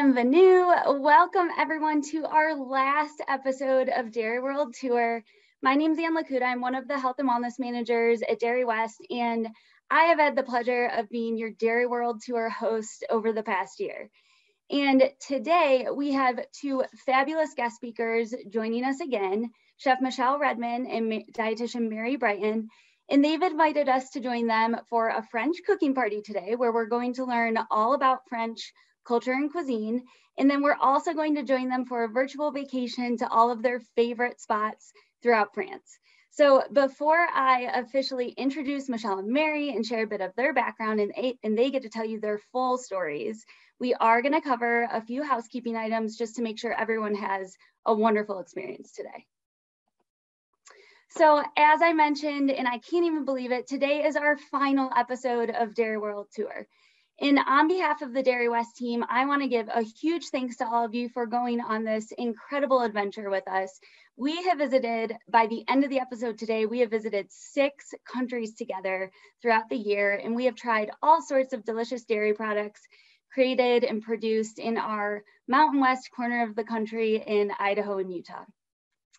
Bienvenue. Welcome everyone to our last episode of Dairy World Tour. My name is Ann Lakuta. I'm one of the health and wellness managers at Dairy West, and I have had the pleasure of being your Dairy World Tour host over the past year. And today we have two fabulous guest speakers joining us again, Chef Michele Redmond and dietitian Mary Brighton. And they've invited us to join them for a French cooking party today, where we're going to learn all about French culture and cuisine. And then we're also going to join them for a virtual vacation to all of their favorite spots throughout France. So before I officially introduce Michele and Mary and share a bit of their background and, and they get to tell you their full stories, we are gonna cover a few housekeeping items just to make sure everyone has a wonderful experience today. So as I mentioned, and I can't even believe it, today is our final episode of Dairy World Tour. And on behalf of the Dairy West team, I want to give a huge thanks to all of you for going on this incredible adventure with us. We have visited, by the end of the episode today, we have visited six countries together throughout the year, and we have tried all sorts of delicious dairy products created and produced in our Mountain West corner of the country in Idaho and Utah.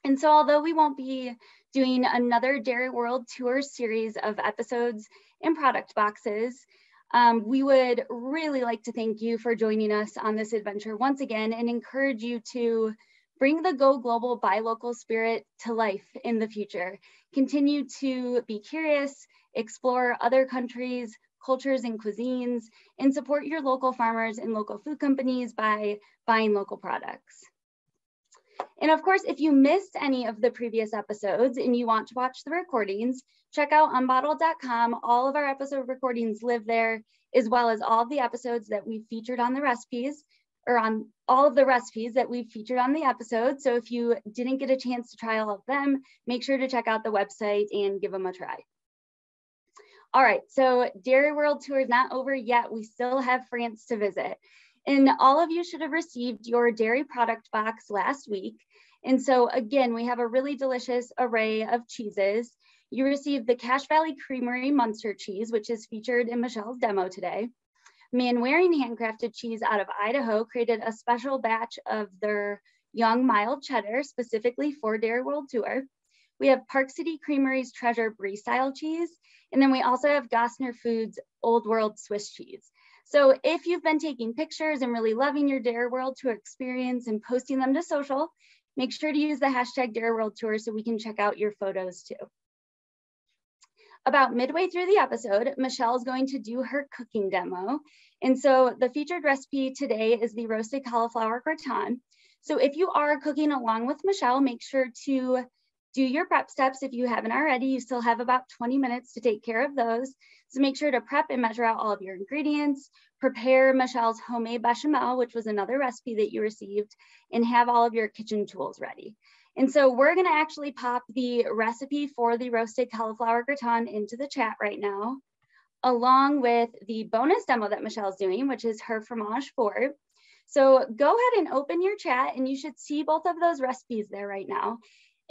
And so although we won't be doing another Dairy World Tour series of episodes and product boxes, um, we would really like to thank you for joining us on this adventure once again and encourage you to bring the Go Global Buy Local spirit to life in the future. Continue to be curious, explore other countries, cultures and cuisines, and support your local farmers and local food companies by buying local products. And of course, if you missed any of the previous episodes and you want to watch the recordings, check out unbottled.com. All of our episode recordings live there, as well as all the episodes that we've featured on the recipes or on all of the recipes that we've featured on the episode. So if you didn't get a chance to try all of them, make sure to check out the website and give them a try. All right, so Dairy World Tour is not over yet. We still have France to visit. And all of you should have received your dairy product box last week. And so again, we have a really delicious array of cheeses. You received the Cache Valley Creamery Munster cheese, which is featured in Michele's demo today. Manwaring handcrafted cheese out of Idaho created a special batch of their young mild cheddar specifically for Dairy World Tour. We have Park City Creamery's Treasure Brie style cheese. And then we also have Gossner Foods Old World Swiss cheese. So if you've been taking pictures and really loving your Dairy World Tour experience and posting them to social, make sure to use the hashtag Dairy World Tour so we can check out your photos too. About midway through the episode, Michele is going to do her cooking demo. And so the featured recipe today is the roasted cauliflower gratin. So if you are cooking along with Michele, make sure to do your prep steps if you haven't already. You still have about 20 minutes to take care of those. So make sure to prep and measure out all of your ingredients, prepare Michele's homemade bechamel, which was another recipe that you received, and have all of your kitchen tools ready. And so we're gonna actually pop the recipe for the roasted cauliflower gratin into the chat right now, along with the bonus demo that Michele's doing, which is her fromage fort. So go ahead and open your chat and you should see both of those recipes there right now.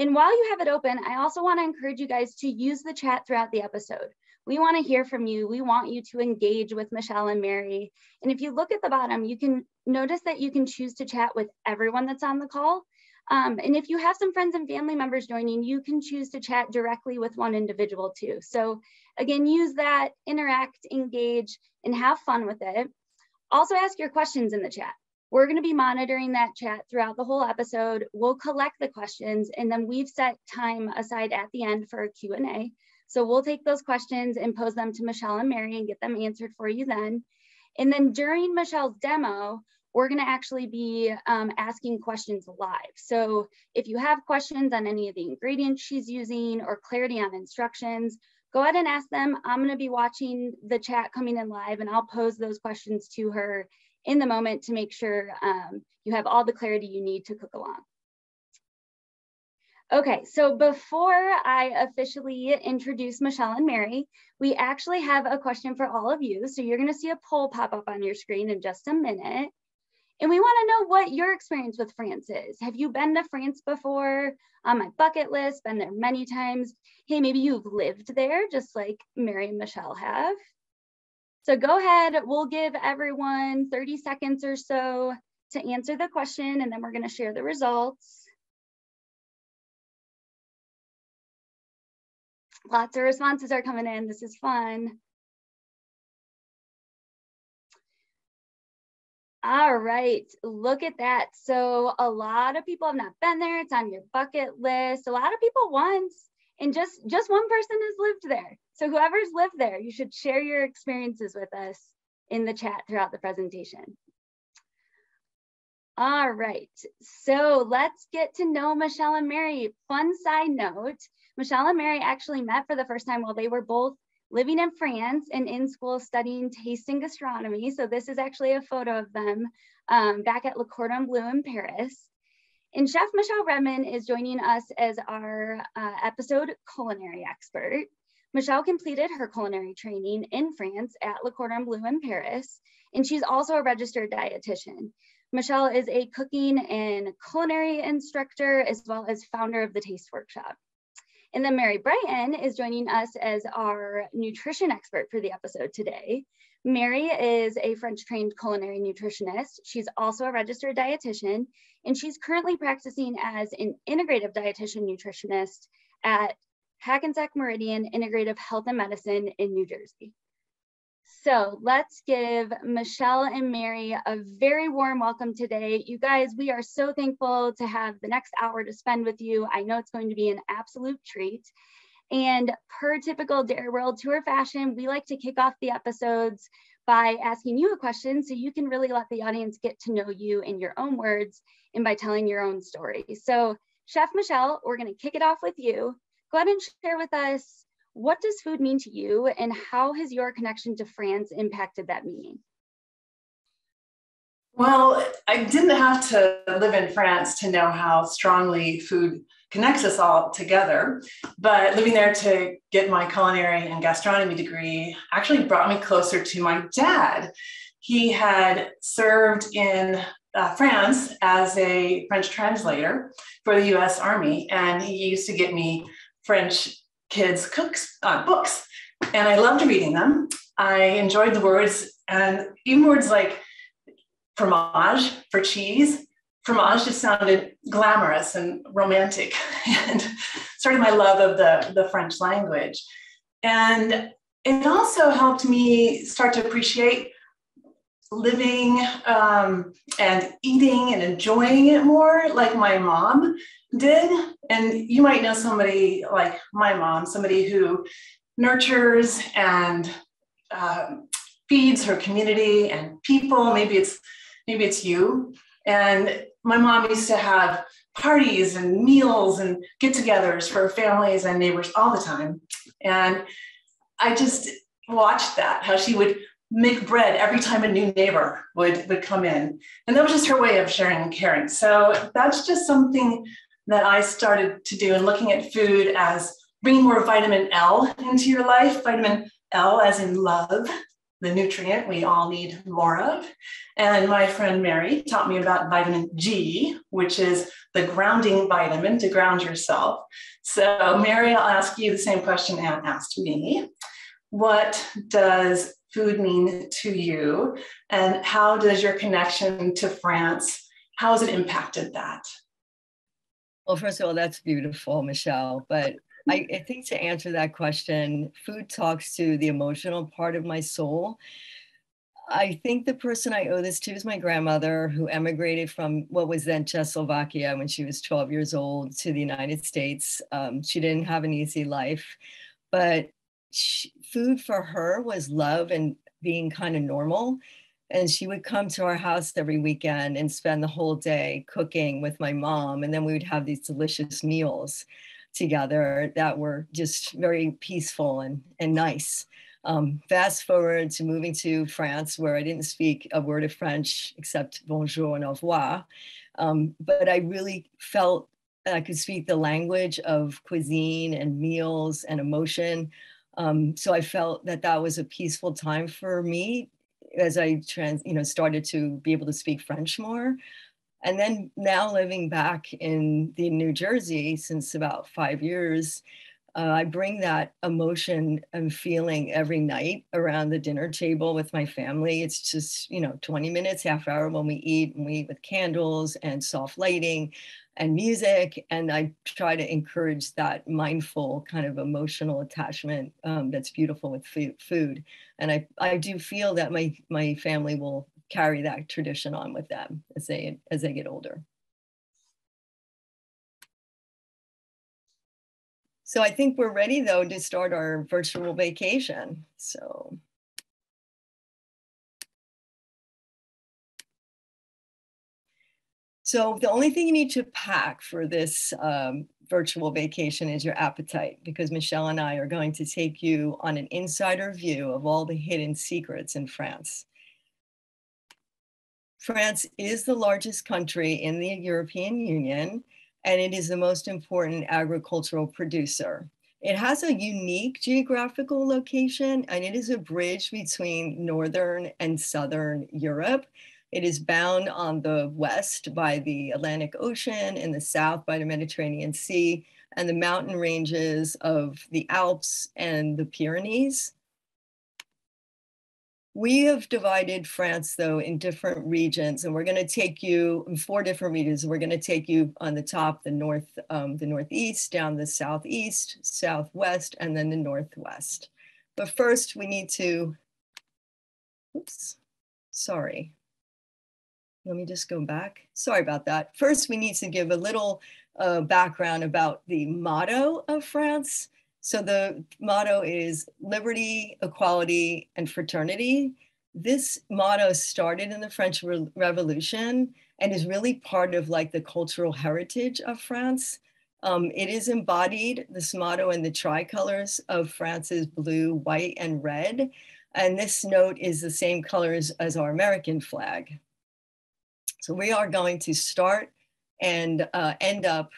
And while you have it open, I also wanna encourage you guys to use the chat throughout the episode. We wanna hear from you. We want you to engage with Michele and Mary. And if you look at the bottom, you can notice that you can choose to chat with everyone that's on the call. Um, and if you have some friends and family members joining, you can choose to chat directly with one individual too. So again, use that, interact, engage, and have fun with it. Also ask your questions in the chat. We're going to be monitoring that chat throughout the whole episode. We'll collect the questions and then we've set time aside at the end for a Q&A. So we'll take those questions and pose them to Michele and Mary and get them answered for you then. And then during Michele's demo, we're going to actually be um, asking questions live. So if you have questions on any of the ingredients she's using or clarity on instructions, go ahead and ask them. I'm going to be watching the chat coming in live and I'll pose those questions to her in the moment to make sure um, you have all the clarity you need to cook along. Okay, so before I officially introduce Michele and Mary, we actually have a question for all of you. So you're gonna see a poll pop up on your screen in just a minute. And we wanna know what your experience with France is. Have you been to France before? On my bucket list, been there many times. Hey, maybe you've lived there just like Mary and Michele have. So go ahead, we'll give everyone 30 seconds or so to answer the question and then we're gonna share the results. Lots of responses are coming in, this is fun. All right, look at that. So a lot of people have not been there. It's on your bucket list. A lot of people once, and just just one person has lived there. So whoever's lived there, you should share your experiences with us in the chat throughout the presentation. All right, so let's get to know Michele and Mary. Fun side note, Michele and Mary actually met for the first time while they were both living in France and in school studying tasting gastronomy. So this is actually a photo of them um, back at Le Cordon Bleu in Paris. And Chef Michele Redmond is joining us as our uh, episode culinary expert. Michele completed her culinary training in France at Le Cordon Bleu in Paris, and she's also a registered dietitian. Michele is a cooking and culinary instructor, as well as founder of the Taste Workshop. And then Mary Brighton is joining us as our nutrition expert for the episode today. Mary is a French trained culinary nutritionist. She's also a registered dietitian, and she's currently practicing as an integrative dietitian nutritionist at Hackensack Meridian Integrative Health and Medicine in New Jersey. So let's give Michele and Mary a very warm welcome today. You guys, we are so thankful to have the next hour to spend with you. I know it's going to be an absolute treat. And per typical Dairy World Tour fashion, we like to kick off the episodes by asking you a question so you can really let the audience get to know you in your own words and by telling your own story. So Chef Michele, we're gonna kick it off with you. Go ahead and share with us what does food mean to you and how has your connection to France impacted that meaning? Well, I didn't have to live in France to know how strongly food connects us all together. But living there to get my culinary and gastronomy degree actually brought me closer to my dad. He had served in uh, France as a French translator for the US Army, and he used to get me French kids' cooks uh, books, and I loved reading them. I enjoyed the words, and even words like fromage for cheese. Fromage just sounded glamorous and romantic, and started my love of the, the French language. And it also helped me start to appreciate living um, and eating and enjoying it more like my mom did. And you might know somebody like my mom, somebody who nurtures and um, feeds her community and people. Maybe it's maybe it's you. And my mom used to have parties and meals and get-togethers for families and neighbors all the time. And I just watched that, how she would make bread every time a new neighbor would, would come in. And that was just her way of sharing and caring. So that's just something that I started to do and looking at food as bringing more vitamin L into your life, vitamin L as in love, the nutrient we all need more of. And my friend Mary taught me about vitamin G, which is the grounding vitamin to ground yourself. So, Mary, I'll ask you the same question Anne asked me. What does food mean to you? And how does your connection to France, how has it impacted that? Well, first of all, that's beautiful, Michele. But I, I think to answer that question, food talks to the emotional part of my soul. I think the person I owe this to is my grandmother, who emigrated from what was then Czechoslovakia when she was 12 years old to the United States. Um, she didn't have an easy life, but she, food for her was love and being kind of normal. And she would come to our house every weekend and spend the whole day cooking with my mom. And then we would have these delicious meals together that were just very peaceful and, and nice. Um, fast forward to moving to France, where I didn't speak a word of French except bonjour and au revoir. Um, but I really felt I could speak the language of cuisine and meals and emotion. Um, so I felt that that was a peaceful time for me as I trans, you know, started to be able to speak French more. And then now living back in the New Jersey since about five years, uh, I bring that emotion and feeling every night around the dinner table with my family. It's just, you know, 20 minutes, half hour when we eat and we eat with candles and soft lighting and music. And I try to encourage that mindful kind of emotional attachment um, that's beautiful with food. And I, I do feel that my, my family will carry that tradition on with them as they, as they get older. So I think we're ready though to start our virtual vacation. So. So the only thing you need to pack for this um, virtual vacation is your appetite because Michelle and I are going to take you on an insider view of all the hidden secrets in France. France is the largest country in the European Union and it is the most important agricultural producer. It has a unique geographical location and it is a bridge between Northern and Southern Europe. It is bound on the west by the Atlantic Ocean and the south by the Mediterranean Sea and the mountain ranges of the Alps and the Pyrenees. We have divided France, though, in different regions, and we're going to take you in four different regions. We're going to take you on the top, the north, um, the northeast, down the southeast, southwest, and then the northwest. But first, we need to. Oops, sorry. Let me just go back. Sorry about that. First, we need to give a little uh, background about the motto of France. So the motto is liberty, equality, and fraternity. This motto started in the French Re Revolution and is really part of like the cultural heritage of France. Um, it is embodied, this motto, in the tricolors of France's blue, white, and red. And this note is the same colors as our American flag. So we are going to start and uh, end up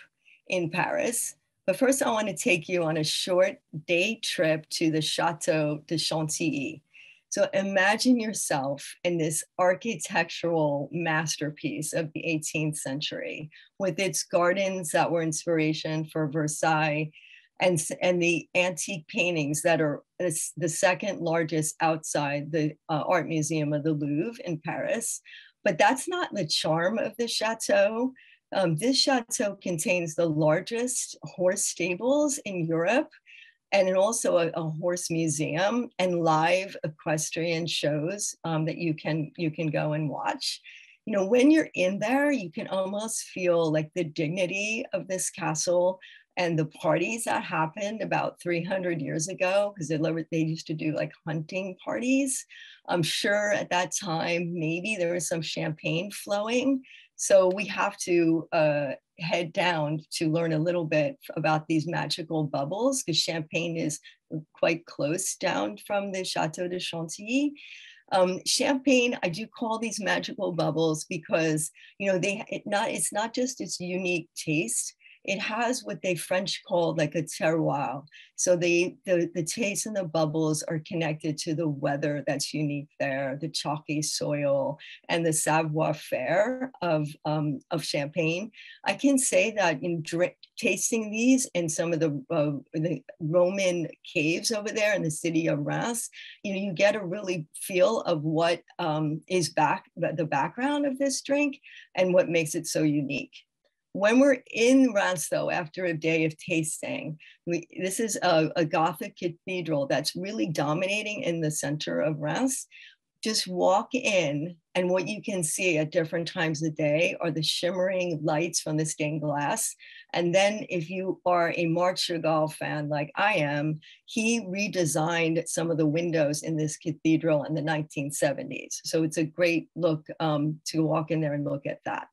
in Paris. But first, I want to take you on a short day trip to the Chateau de Chantilly. So imagine yourself in this architectural masterpiece of the 18th century with its gardens that were inspiration for Versailles and, and the antique paintings that are the second largest outside the uh, art museum of the Louvre in Paris. But that's not the charm of the chateau. Um, this chateau contains the largest horse stables in Europe and also a, a horse museum and live equestrian shows um, that you can you can go and watch. You know, when you're in there, you can almost feel like the dignity of this castle and the parties that happened about 300 years ago because they, they used to do like hunting parties i'm sure at that time maybe there was some champagne flowing so we have to uh, head down to learn a little bit about these magical bubbles because Champagne is quite close down from the Chateau de Chantilly. Um, champagne, I do call these magical bubbles because you know they it not it's not just its unique taste, it has what they French call like a terroir. So the, the, the taste and the bubbles are connected to the weather that's unique there, the chalky soil and the savoir-faire of, um, of Champagne. I can say that in drink, tasting these in some of the, uh, the Roman caves over there in the city of Reims, you know, you get a really feel of what um, is back, the background of this drink and what makes it so unique when we're in though, after a day of tasting, we, this is a, a, Gothic cathedral that's really dominating in the center of Reims. Just walk in, and what you can see at different times of day are the shimmering lights from the stained glass. And then, if you are a Marc Chagall fan like I am, he redesigned some of the windows in this cathedral in the 1970s. So it's a great look um, to walk in there and look at that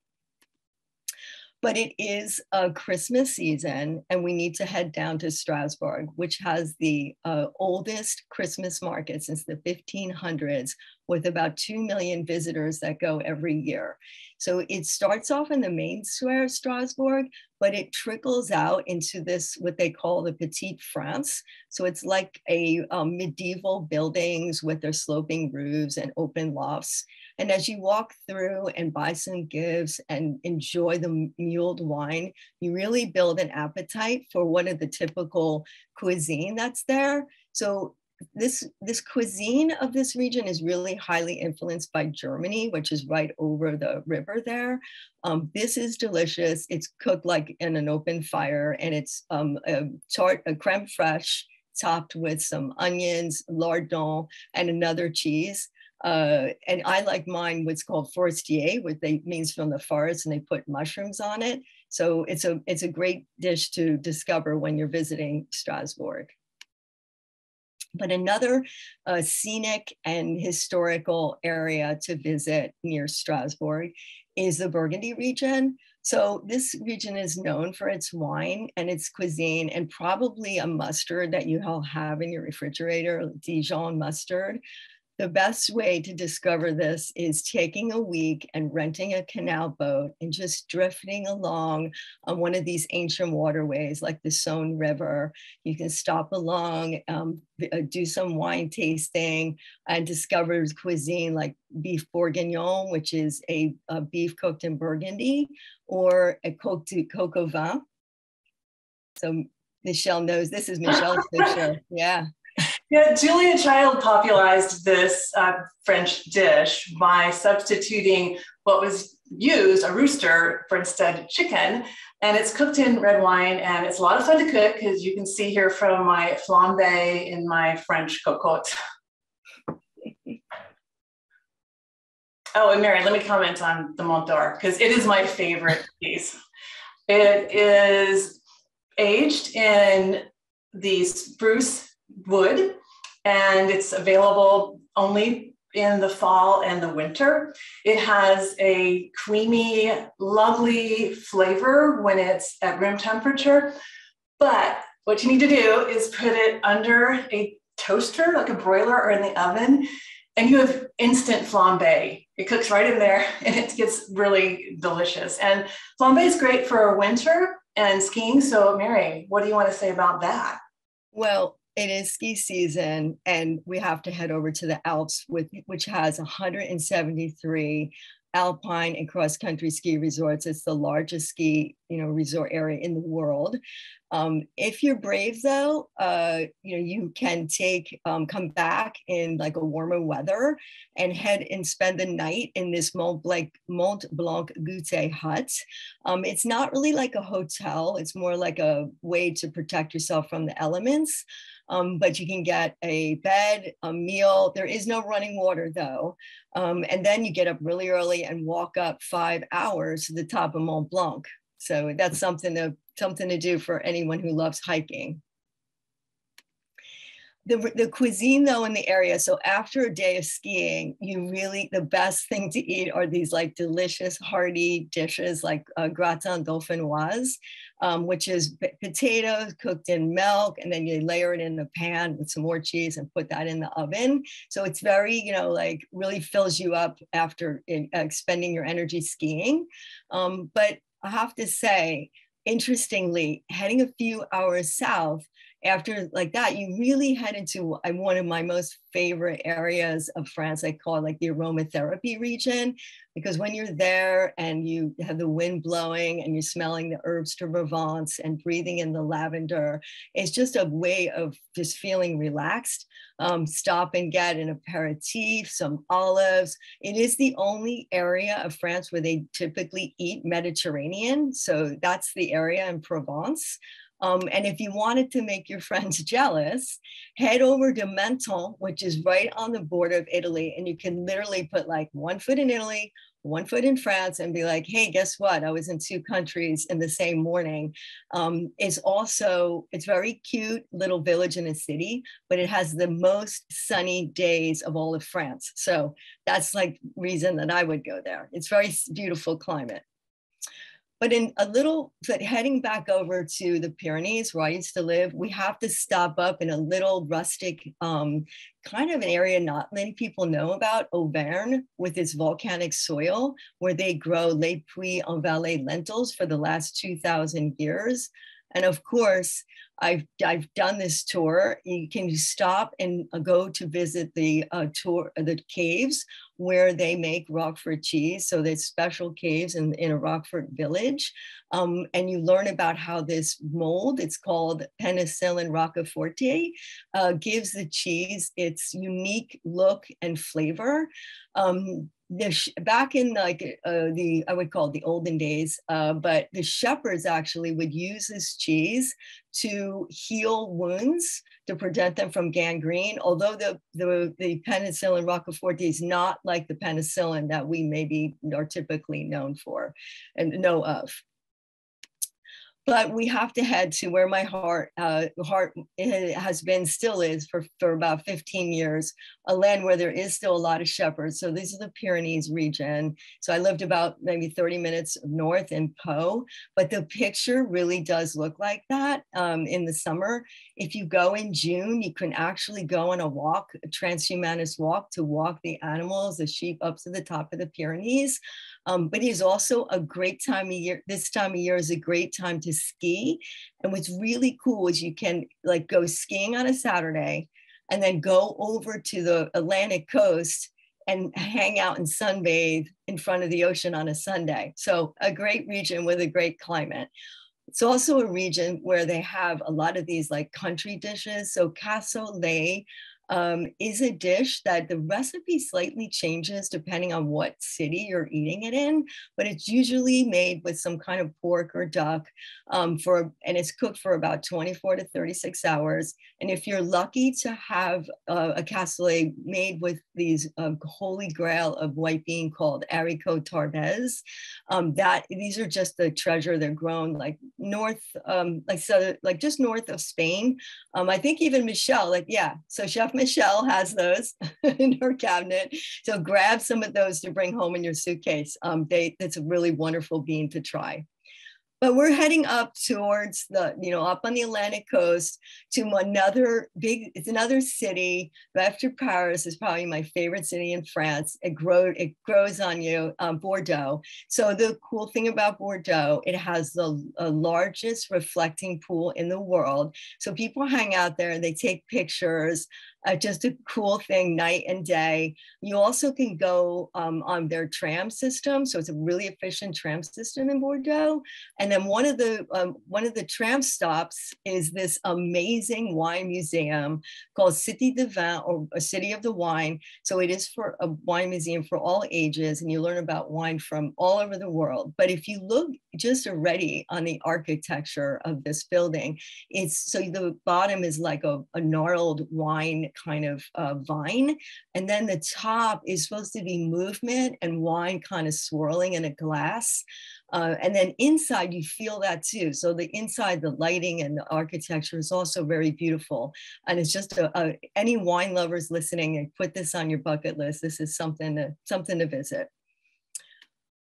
but it is a Christmas season, and we need to head down to Strasbourg, which has the uh, oldest Christmas market since the 1500s, with about 2 million visitors that go every year. So it starts off in the main square of Strasbourg, but it trickles out into this, what they call the Petite France. So it's like a um, medieval buildings with their sloping roofs and open lofts. And as you walk through and buy some gifts and enjoy the mulled wine, you really build an appetite for one of the typical cuisine that's there. So this this cuisine of this region is really highly influenced by Germany, which is right over the river there. Um, this is delicious. It's cooked like in an open fire, and it's um, a tart, a creme fraiche topped with some onions, lardon, and another cheese. Uh, and I like mine what's called forestier, which they means from the forest, and they put mushrooms on it. So it's a it's a great dish to discover when you're visiting Strasbourg. But another uh, scenic and historical area to visit near Strasbourg is the Burgundy region. So this region is known for its wine and its cuisine and probably a mustard that you all have in your refrigerator, Dijon mustard the best way to discover this is taking a week and renting a canal boat and just drifting along on one of these ancient waterways like the Saône River. You can stop along, um, uh, do some wine tasting, and discover cuisine like beef bourguignon, which is a, a beef cooked in Burgundy, or a coq de coq au vin. So Michele knows this is Michele's picture. Yeah. Yeah, Julia Child popularized this uh, French dish by substituting what was used, a rooster, for instead chicken. And it's cooked in red wine, and it's a lot of fun to cook, as you can see here from my flambe in my French cocotte. oh, and Mary, let me comment on the Mont d'Or, because it is my favorite piece. It is aged in the spruce wood and it's available only in the fall and the winter. It has a creamy, lovely flavor when it's at room temperature. But what you need to do is put it under a toaster, like a broiler or in the oven, and you have instant flambe. It cooks right in there and it gets really delicious. And flambe is great for winter and skiing. So, Mary, what do you want to say about that? Well, it is ski season and we have to head over to the Alps with which has 173 alpine and cross country ski resorts. It's the largest ski, you know, resort area in the world. Um, if you're brave though, uh, you know, you can take, um, come back in like a warmer weather and head and spend the night in this Mont Blanc, Mont Blanc Goûter hut. Um, it's not really like a hotel. It's more like a way to protect yourself from the elements um, but you can get a bed, a meal. There is no running water though. Um, and then you get up really early and walk up five hours to the top of Mont Blanc. So that's something to, something to do for anyone who loves hiking the, the cuisine though in the area so after a day of skiing you really the best thing to eat are these like delicious hearty dishes like uh, gratin dauphinoise um, which is potatoes cooked in milk and then you layer it in the pan with some more cheese and put that in the oven. So it's very you know like really fills you up after in, uh, expending your energy skiing. Um, but i have to say interestingly heading a few hours south after like that, you really head into one of my most favorite areas of France. I call it like the aromatherapy region, because when you're there and you have the wind blowing and you're smelling the herbs de Provence and breathing in the lavender, it's just a way of just feeling relaxed. Um, stop and get an aperitif, some olives. It is the only area of France where they typically eat Mediterranean. So that's the area in Provence. Um, and if you wanted to make your friends jealous, head over to Menton, which is right on the border of Italy. And you can literally put like one foot in Italy, one foot in France, and be like, hey, guess what? I was in two countries in the same morning. Um, it's also, it's very cute little village in a city, but it has the most sunny days of all of France. So that's like reason that I would go there. It's very beautiful climate. But in a little, but heading back over to the Pyrenees where I used to live, we have to stop up in a little rustic um, kind of an area not many people know about, Auvergne, with its volcanic soil, where they grow Les Puy en Velay lentils for the last 2,000 years. And of course, I've, I've done this tour. You can stop and uh, go to visit the uh, tour, the caves where they make Roquefort cheese. So there's special caves in, in a Roquefort village. Um, and you learn about how this mold, it's called penicillin roqueforti, uh, gives the cheese its unique look and flavor. Um, the back in like uh, the I would call it the olden days, uh, but the shepherds actually would use this cheese to heal wounds to prevent them from gangrene. Although the the, the penicillin roqueforti is not like the penicillin that we maybe are typically known for and know of but we have to head to where my heart uh, heart has been still is for, for about 15 years a land where there is still a lot of shepherds so these are the pyrenees region so i lived about maybe 30 minutes north in Pau, but the picture really does look like that um, in the summer if you go in june you can actually go on a walk a transhumance walk to walk the animals the sheep up to the top of the pyrenees um, but it's also a great time of year. This time of year is a great time to ski. And what's really cool is you can like go skiing on a Saturday and then go over to the Atlantic coast and hang out and sunbathe in front of the ocean on a Sunday. So a great region with a great climate. It's also a region where they have a lot of these like country dishes. So cassoulet um, is a dish that the recipe slightly changes depending on what city you're eating it in, but it's usually made with some kind of pork or duck um, for, and it's cooked for about 24 to 36 hours. And if you're lucky to have uh, a cassoulet made with these uh, holy grail of white bean called haricot tarbes, um, that these are just the treasure. They're grown like north, um, like so, like just north of Spain. Um, I think even Michele, like yeah, so Chef Michele has those in her cabinet. So grab some of those to bring home in your suitcase. Um, they, it's a really wonderful bean to try. But we're heading up towards the, you know, up on the Atlantic coast to another big, it's another city. After Paris is probably my favorite city in France. It grows, it grows on you, um, Bordeaux. So the cool thing about Bordeaux, it has the uh, largest reflecting pool in the world. So people hang out there and they take pictures uh, just a cool thing night and day. You also can go um, on their tram system. So it's a really efficient tram system in Bordeaux. And then one of the um, one of the tram stops is this amazing wine museum called Cité du Vin or a City of the Wine. So it is for a wine museum for all ages and you learn about wine from all over the world. But if you look just already on the architecture of this building, it's so the bottom is like a, a gnarled wine kind of uh, vine. And then the top is supposed to be movement and wine kind of swirling in a glass. Uh, and then inside, you feel that too. So the inside, the lighting and the architecture is also very beautiful. And it's just a, a, any wine lovers listening, and put this on your bucket list. This is something to something to visit.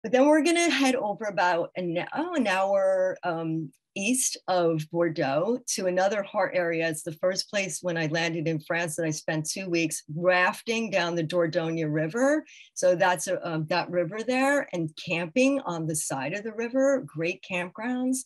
But then we're gonna head over about an, oh, an hour um, east of Bordeaux to another heart area. It's the first place when I landed in France that I spent two weeks rafting down the Dordogne River. So that's a, um, that river there and camping on the side of the river, great campgrounds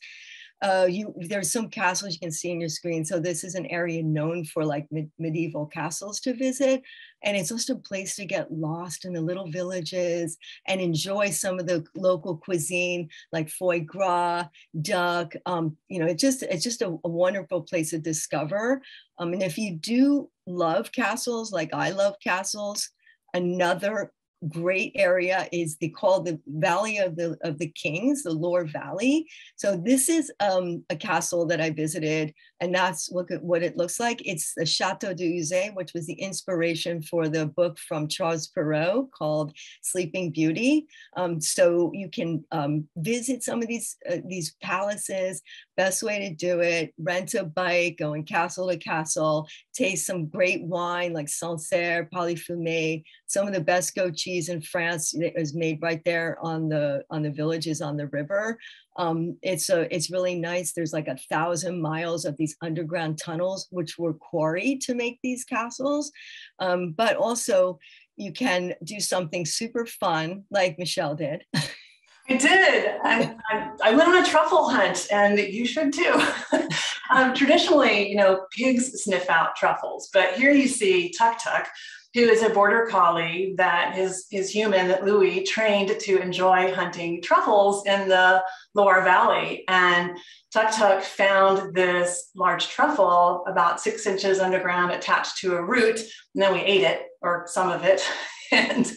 uh, you there's some castles you can see in your screen. So this is an area known for like med medieval castles to visit. And it's just a place to get lost in the little villages and enjoy some of the local cuisine like foie gras, duck. Um, you know, it's just it's just a, a wonderful place to discover. Um, and if you do love castles, like I love castles, another great area is the called the Valley of the of the Kings, the Loire Valley. So this is um, a castle that I visited, and that's look at what it looks like. It's the Chateau d'Ussé, which was the inspiration for the book from Charles Perrault called Sleeping Beauty. Um, so you can um, visit some of these uh, these palaces, best way to do it rent a bike going castle to castle taste some great wine like sancerre parfumé. Some of the best goat cheese in france is made right there on the on the villages on the river. Um, it's a it's really nice. There's like a thousand miles of these underground tunnels which were quarried to make these castles. Um, but also you can do something super fun like michele did I did. I, I, I, went on a truffle hunt, and you should too. um, traditionally, you know, pigs sniff out truffles, but here you see Tuk Tuk, who is a border collie that his, his human, that Louis, trained to enjoy hunting truffles in the Loire Valley. And Tuk Tuk found this large truffle about six inches underground attached to a root, and then we ate it, or some of it. and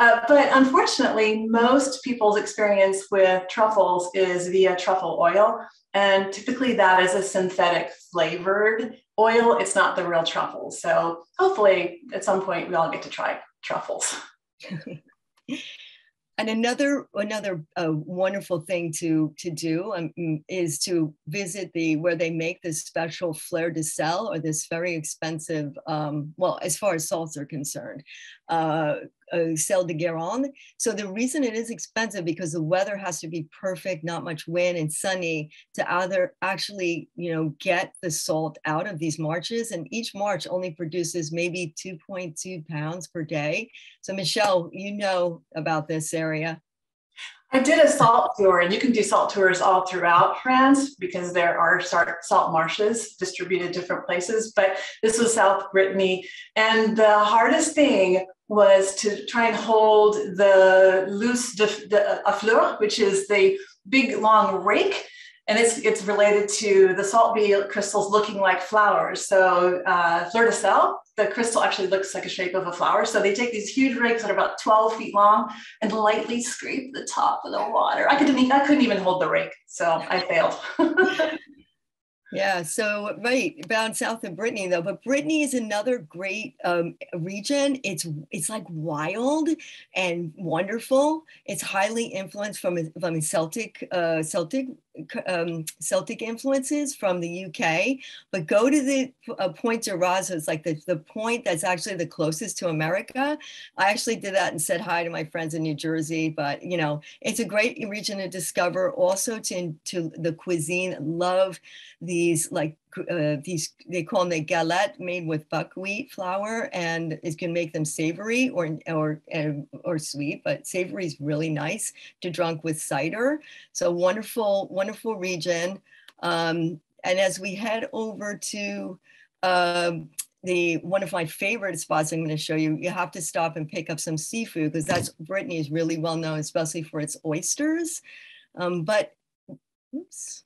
uh, but unfortunately, most people's experience with truffles is via truffle oil. And typically, that is a synthetic flavored oil. It's not the real truffles. So, hopefully, at some point, we all get to try truffles. and another another uh, wonderful thing to to do um, is to visit the where they make this special fleur de sel or this very expensive um, well as far as salts are concerned uh, uh, sel de Guérande. So the reason it is expensive because the weather has to be perfect, not much wind and sunny to either actually, you know, get the salt out of these marches. And each march only produces maybe 2.2 pounds per day. So Michele, you know about this area. I did a salt tour, and you can do salt tours all throughout France because there are salt marshes distributed different places. But this was South Brittany, and the hardest thing was to try and hold the lousse de, de, a fleur, which is the big long rake. And it's, it's related to the salt bee crystals looking like flowers. So uh, fleur de sel, the crystal actually looks like a shape of a flower. So they take these huge rakes that are about 12 feet long and lightly scrape the top of the water. I couldn't, I couldn't even hold the rake, so I failed. Yeah, so right about south of Brittany though, but Brittany is another great um, region. It's it's like wild and wonderful. It's highly influenced from from Celtic uh, Celtic um, Celtic influences from the UK, but go to the uh, Point de Rasa, it's like the, the point that's actually the closest to America. I actually did that and said hi to my friends in New Jersey, but you know, it's a great region to discover. Also to, to the cuisine, love these like uh, these they call them the galette made with buckwheat flour and it can make them savory or or or sweet but savory is really nice to drink with cider. So wonderful wonderful region. Um, and as we head over to um, the one of my favorite spots I'm going to show you, you have to stop and pick up some seafood because that's Brittany is really well known, especially for its oysters. Um, but oops,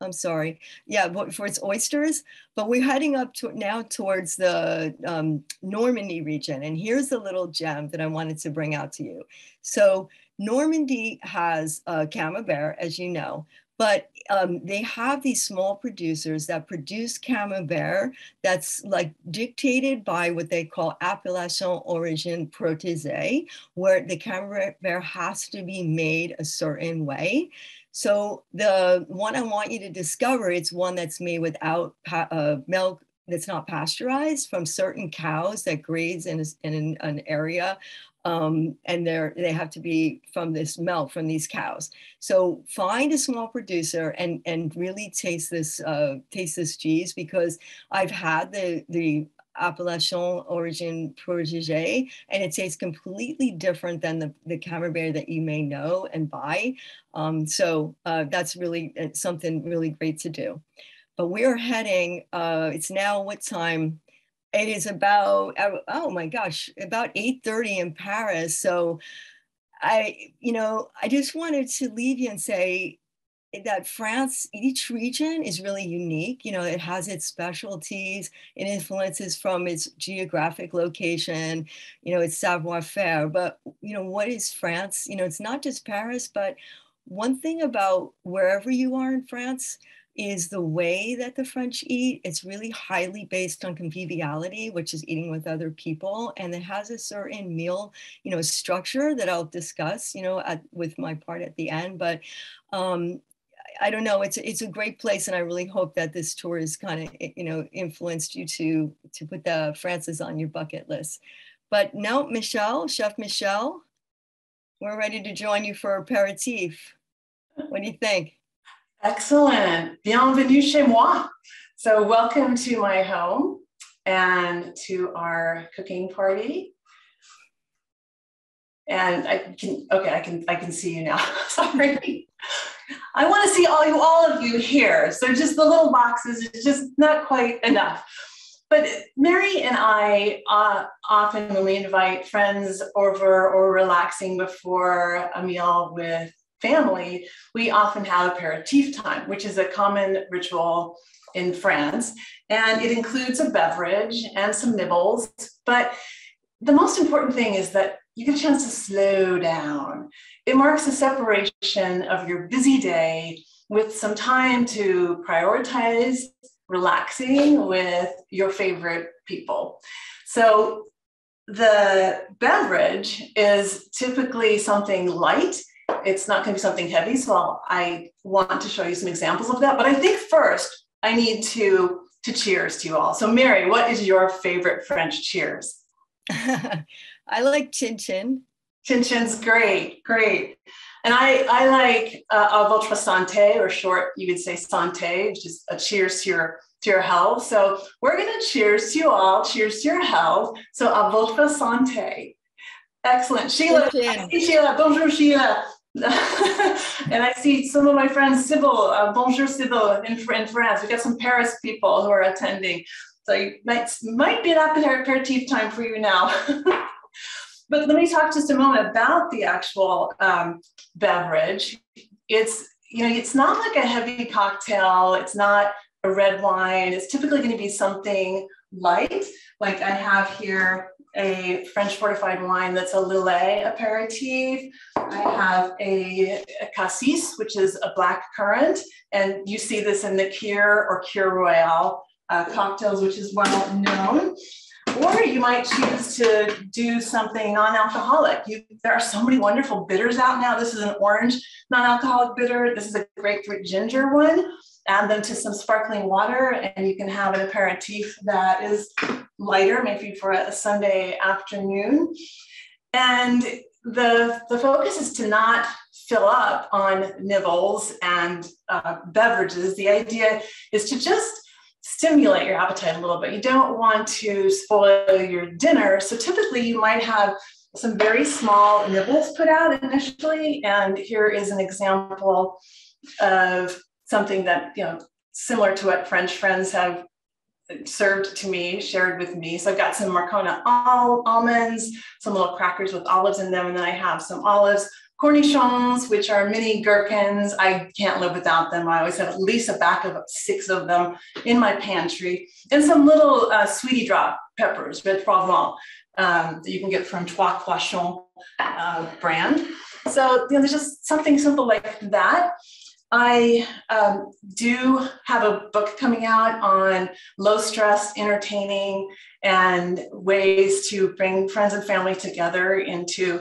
I'm sorry. Yeah, but for its oysters. But we're heading up to now towards the um, Normandy region. And here's a little gem that I wanted to bring out to you. So Normandy has uh, Camembert, as you know, but um, they have these small producers that produce camembert that's like dictated by what they call appellation origine protégée, where the camembert has to be made a certain way. So the one I want you to discover, it's one that's made without uh, milk that's not pasteurized from certain cows that graze in, a, in an area um, and they're they have to be from this milk from these cows. So find a small producer and and really taste this uh, taste this cheese because I've had the the appellation origin protégé, and it tastes completely different than the, the camembert that you may know and buy. Um, so uh, that's really uh, something really great to do. But we're heading, uh, it's now what time? It is about, uh, oh my gosh, about 8.30 in Paris. So I, you know, I just wanted to leave you and say, that France, each region is really unique. You know, it has its specialties, it influences from its geographic location, you know, its savoir faire. But, you know, what is France? You know, it's not just Paris, but one thing about wherever you are in France is the way that the French eat. It's really highly based on conviviality, which is eating with other people. And it has a certain meal, you know, structure that I'll discuss, you know, at, with my part at the end. But um, I don't know. It's it's a great place, and I really hope that this tour has kind of you know influenced you to to put the France's on your bucket list. But no, Michele, Chef Michele, we're ready to join you for aperitif. What do you think? Excellent. Bienvenue chez moi. So welcome to my home and to our cooking party. And I can okay, I can I can see you now. Sorry. I want to see all you all of you here. So just the little boxes is just not quite enough. But Mary and I uh, often, when we invite friends over or relaxing before a meal with family, we often have aperitif time, which is a common ritual in France. And it includes a beverage and some nibbles. But the most important thing is that you get a chance to slow down. It marks a separation of your busy day with some time to prioritize relaxing with your favorite people. So the beverage is typically something light. It's not going to be something heavy. So I want to show you some examples of that. But I think first I need to to cheers to you all. So Mary, what is your favorite French cheers? I like chin chin. Chin chin's great, great. And I, I like uh, votre santé, or short, you could say santé, which is a cheers to your to your health. So we're gonna cheers to you all. Cheers to your health. So à votre santé. Excellent, Sheila. Sheila, bonjour, Sheila. and I see some of my friends, Sybil, uh, bonjour, Sybil, in, in France. We got some Paris people who are attending. So you might, might be an aperitif time for you now. but let me talk just a moment about the actual um, beverage. It's, you know, it's not like a heavy cocktail. It's not a red wine. It's typically going to be something light. Like I have here a French fortified wine that's a Lillet aperitif. I have a, a cassis, which is a black currant. And you see this in the Kir or Kir Royale uh, cocktails, which is well known. Or you might choose to do something non-alcoholic. You, there are so many wonderful bitters out now. This is an orange non-alcoholic bitter. This is a grapefruit ginger one. Add them to some sparkling water and you can have an aperitif that is lighter, maybe for a Sunday afternoon. And the, the focus is to not fill up on nibbles and uh, beverages. The idea is to just stimulate your appetite a little bit. You don't want to spoil your dinner. So typically you might have some very small nibbles put out initially. And here is an example of something that, you know, similar to what French friends have served to me, shared with me. So I've got some Marcona al- almonds, some little crackers with olives in them, and then I have some olives, cornichons, which are mini gherkins. I can't live without them. I always have at least a back of six of them in my pantry, and some little uh, sweetie drop peppers, red Provence, um, that you can get from Trois Poissons uh, brand. So you know, there's just something simple like that. I um, do have a book coming out on low stress entertaining and ways to bring friends and family together into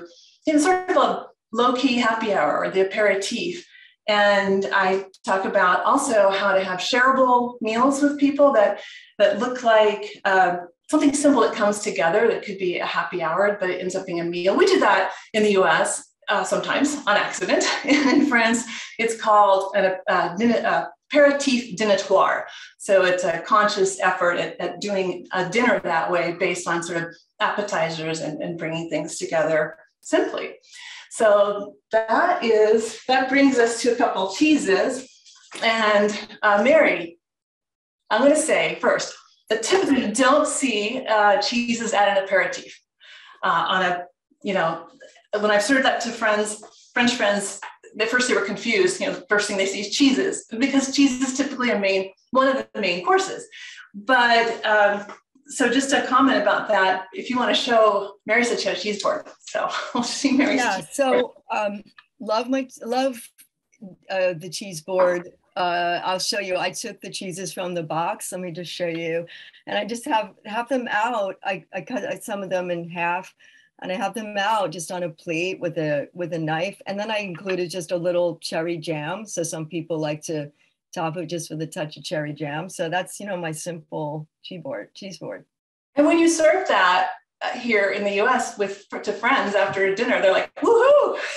know, sort of a low key happy hour or the aperitif. And I talk about also how to have shareable meals with people that, that look like uh, something simple that comes together that could be a happy hour, but it ends up being a meal. We do that in the US uh, sometimes on accident. in France, it's called an uh, uh, aperitif dînatoire. So it's a conscious effort at, at, doing a dinner that way based on sort of appetizers and, and bringing things together simply. So that is, that brings us to a couple cheeses. And uh, Mary, I'm going to say first that typically don't see uh, cheeses at an aperitif. Uh, on a, you know, when I've served that to friends, French friends, at first they were confused. You know, the first thing they see is cheeses because cheese is typically a main one of the main courses. But um, so just a comment about that. If you want to show, Mary said she had a cheese board, so I'll see Mary. Yeah. So um, love my love uh, the cheese board. Uh, I'll show you. I took the cheeses from the box. Let me just show you, and I just have have them out. I, I cut some of them in half and I have them out just on a plate with a with a knife. And then I included just a little cherry jam. So some people like to top it just with a touch of cherry jam. So that's you know my simple cheese board. Cheese board. And when you serve that uh, here in the U.S. with to friends after dinner, they're like, "Woohoo!"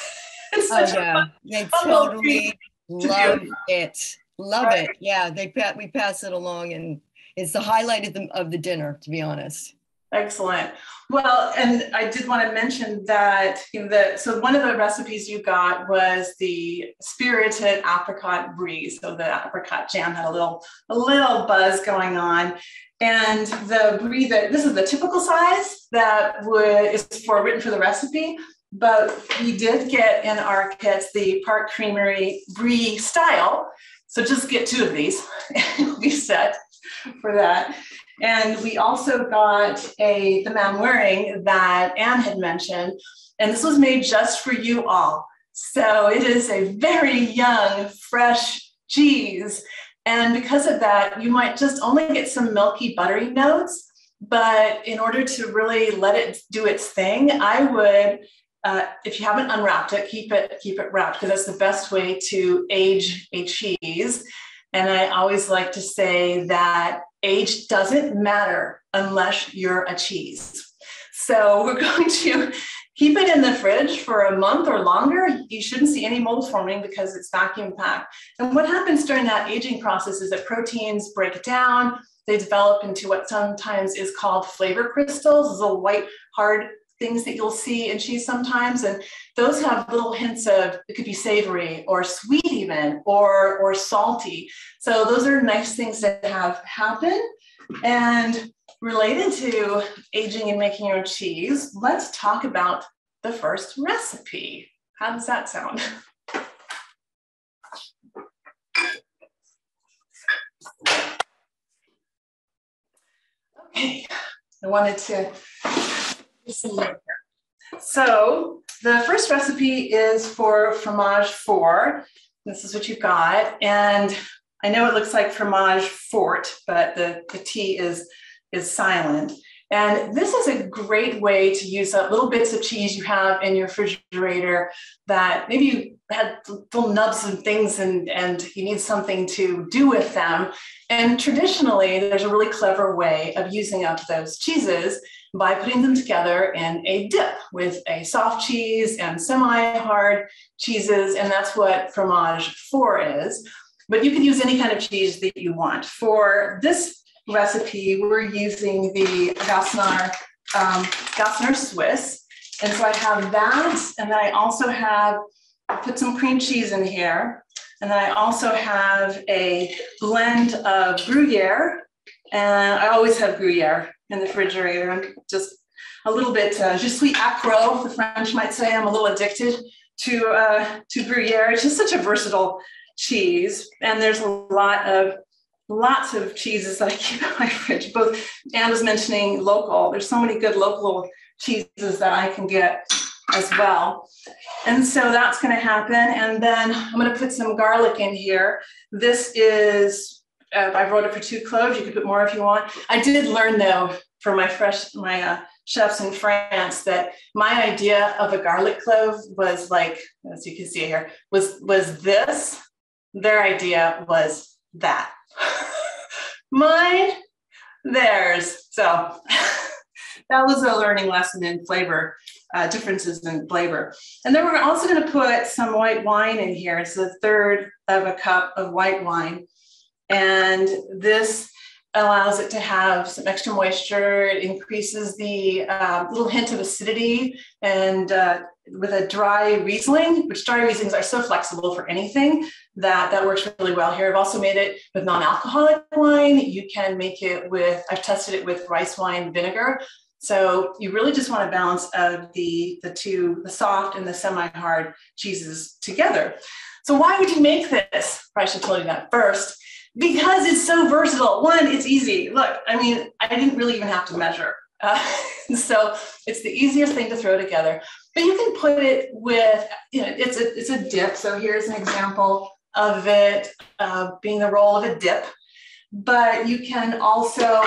It's oh yeah, they totally love it. Love right. it. Yeah, they pat we pass it along, and it's the highlight of the of the dinner. To be honest. Excellent. Well, and I did want to mention that in the so one of the recipes you got was the spirited apricot brie. So the apricot jam had a little a little buzz going on, and the brie that this is the typical size that would is for written for the recipe. But we did get in our kits the Park Creamery brie style. So just get two of these and you'll be set for that. And we also got a the man wearing that Anne had mentioned, and this was made just for you all. So it is a very young, fresh cheese. And because of that, you might just only get some milky, buttery notes. But in order to really let it do its thing, I would, uh, if you haven't unwrapped it, keep it keep it wrapped because that's the best way to age a cheese. And I always like to say that age doesn't matter unless you're a cheese. So we're going to keep it in the fridge for a month or longer. You shouldn't see any mold forming because it's vacuum packed. And what happens during that aging process is that proteins break down. They develop into what sometimes is called flavor crystals, those little white, hard things that you'll see in cheese sometimes. And those have little hints of it could be savory or sweet even or or salty. So those are nice things that have happen. And related to aging and making your cheese, let's talk about the first recipe. How does that sound? Okay, I wanted to so the first recipe is for fromage fort. This is what you've got. And I know it looks like fromage fort, but the, the T is, is silent. And this is a great way to use up little bits of cheese you have in your refrigerator that maybe you had little nubs and things and, and you need something to do with them. And traditionally, there's a really clever way of using up those cheeses by putting them together in a dip with a soft cheese and semi-hard cheeses. And that's what fromage fort is. But you can use any kind of cheese that you want. For this recipe, we're using the Gossner, um, Swiss. And so I have that. And then I also have, put some cream cheese in here. And then I also have a blend of Gruyere. And I always have Gruyere in the refrigerator. I'm just a little bit, uh, je suis accro, the French might say. I'm a little addicted to, uh, to Gruyere. It's just such a versatile cheese. And there's a lot of, lots of cheeses that I keep in my fridge. Both Anne was mentioning local. There's so many good local cheeses that I can get as well. And so that's going to happen. And then I'm going to put some garlic in here. This is uh, I wrote it for two cloves. You could put more if you want. I did learn though from my fresh my uh, chefs in France that my idea of a garlic clove was like, as you can see here, was was this. Their idea was that. Mine, theirs. So that was a learning lesson in flavor, uh, differences in flavor. And then we're also going to put some white wine in here. It's a third of a cup of white wine. And this allows it to have some extra moisture. It increases the uh, little hint of acidity. And uh, with a dry Riesling, which dry Rieslings are so flexible for anything, that that works really well here. I've also made it with non-alcoholic wine. You can make it with, I've tested it with rice wine vinegar. So you really just want a balance of the, the two, the soft and the semi-hard cheeses together. So why would you make this? I should have told you that first because it's so versatile. One, it's easy. Look, I mean, I didn't really even have to measure. Uh, so it's the easiest thing to throw together. But you can put it with, you know, it's a, it's a dip. So here's an example of it uh, being the role of a dip. But you can also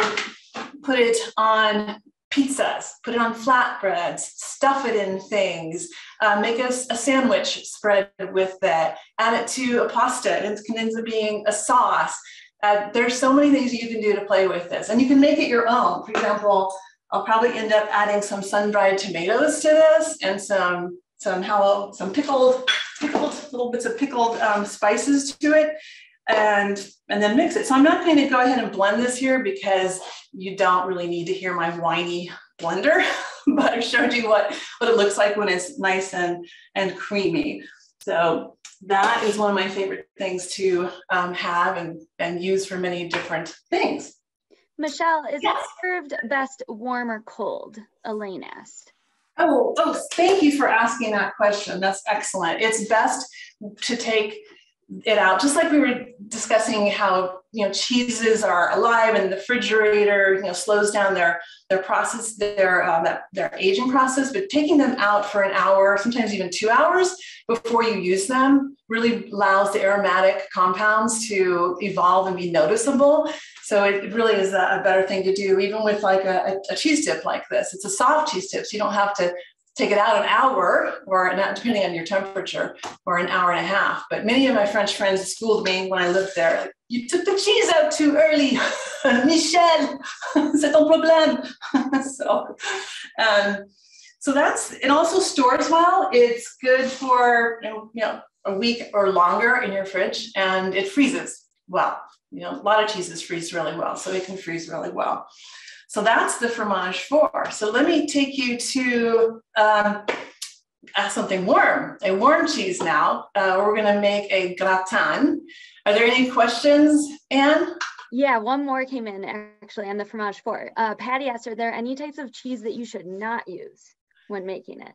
put it on pizzas, put it on flatbreads, stuff it in things, uh, make a, a, sandwich spread with that, add it to a pasta, and it can end up being a sauce. Uh, there's so many things you can do to play with this, and you can make it your own. For example, I'll probably end up adding some sun-dried tomatoes to this and some some hello, some pickled, pickled little bits of pickled um, spices to it and and then mix it. So I'm not going to go ahead and blend this here because you don't really need to hear my whiny blender, but I've showed you what, what it looks like when it's nice and, and creamy. So that is one of my favorite things to um, have and, and use for many different things. Michele, is yes. it served best warm or cold? Elaine asked. Oh, oh, thank you for asking that question. That's excellent. It's best to take it out, just like we were discussing how you know cheeses are alive and the refrigerator you know slows down their their process, their um, their aging process. But taking them out for an hour, sometimes even two hours before you use them, really allows the aromatic compounds to evolve and be noticeable. So it really is a, a better thing to do, even with like a, a, cheese dip like this. It's a soft cheese dip, so you don't have to take it out an hour or not depending on your temperature or an hour and a half. But many of my french friends schooled me when i lived there like, you took the cheese out too early michele. C'est ton problème. So um, so that's it also stores well. It's good for you know a week or longer in your fridge and it freezes well. You know a lot of cheeses freeze really well so it can freeze really well so that's the fromage fort. So let me take you to um, something warm, a warm cheese now. Uh, we're going to make a gratin. Are there any questions, Anne? Yeah, one more came in actually on the fromage fort. Uh, Patty asked, are there any types of cheese that you should not use when making it?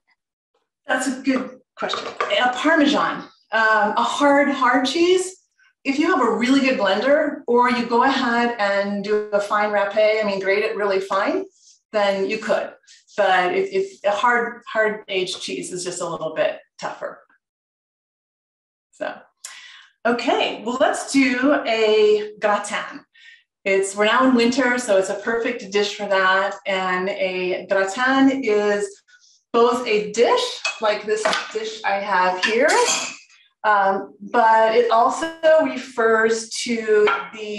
That's a good question. A Parmesan, um, a hard, hard cheese if you have a really good blender or you go ahead and do a fine râpé, I mean, grate it really fine, then you could. But if, if a hard, hard aged cheese is just a little bit tougher. So, okay, well, let's do a gratin. It's, we're now in winter, so it's a perfect dish for that. And a gratin is both a dish, like this dish I have here, um, but it also refers to the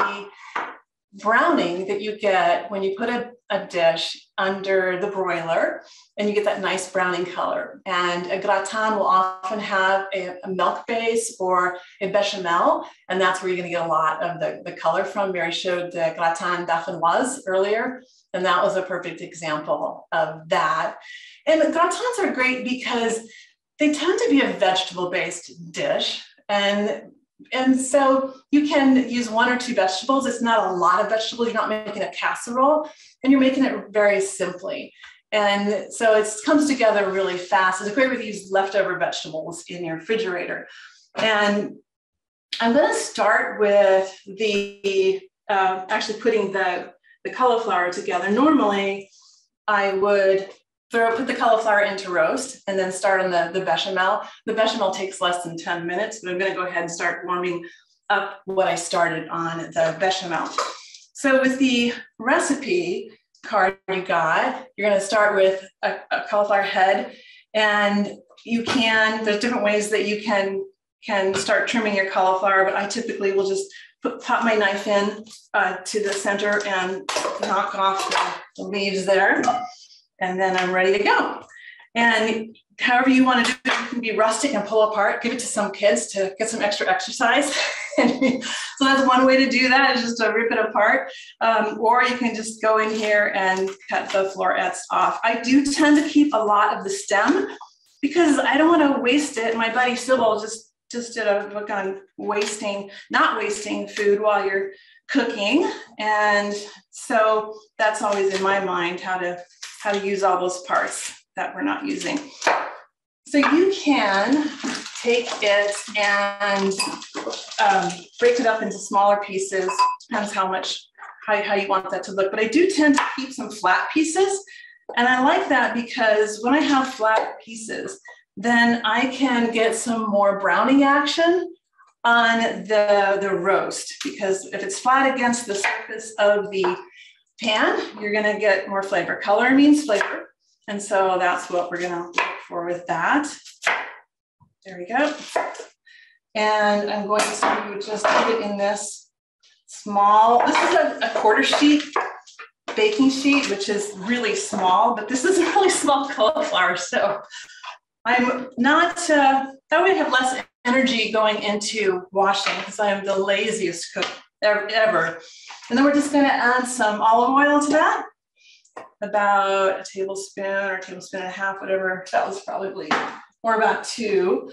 browning that you get when you put a, a dish under the broiler and you get that nice browning color. And a gratin will often have a, a milk base or a bechamel, and that's where you're gonna get a lot of the, the color from. Mary showed the gratin dauphinoise earlier, and that was a perfect example of that. And gratins are great because they tend to be a vegetable based dish. And, and so you can use one or two vegetables. It's not a lot of vegetables. You're not making a casserole and you're making it very simply. And so it comes together really fast. It's a great way to use leftover vegetables in your refrigerator. And I'm going to start with the uh, actually putting the, the cauliflower together. Normally, I would throw put the cauliflower into roast and then start on the, the bechamel. The bechamel takes less than 10 minutes, but I'm gonna go ahead and start warming up what I started on the bechamel. So with the recipe card you got, you're gonna start with a, a cauliflower head and you can, there's different ways that you can, can start trimming your cauliflower, but I typically will just put, pop my knife in uh, to the center and knock off the, the leaves there and then I'm ready to go. And however you want to do it, you can be rustic and pull apart, give it to some kids to get some extra exercise. so that's one way to do that is just to rip it apart. Um, or you can just go in here and cut the florets off. I do tend to keep a lot of the stem because I don't want to waste it. My buddy Sybil just just did a book on wasting, not wasting food while you're cooking. And so that's always in my mind how to how to use all those parts that we're not using. So you can take it and um, break it up into smaller pieces. Depends how much, how, how you want that to look. But I do tend to keep some flat pieces. And I like that because when I have flat pieces, then I can get some more browning action on the, the roast because if it's flat against the surface of the pan, you're gonna get more flavor. Color means flavor. And so that's what we're gonna look for with that. There we go. And I'm going to just put it in this small, this is a, a quarter sheet baking sheet, which is really small, but this is a really small cauliflower. So I'm not, uh, that I have less energy going into washing because I am the laziest cook ever. And then we're just gonna add some olive oil to that, about a tablespoon or a tablespoon and a half, whatever. That was probably, or about two.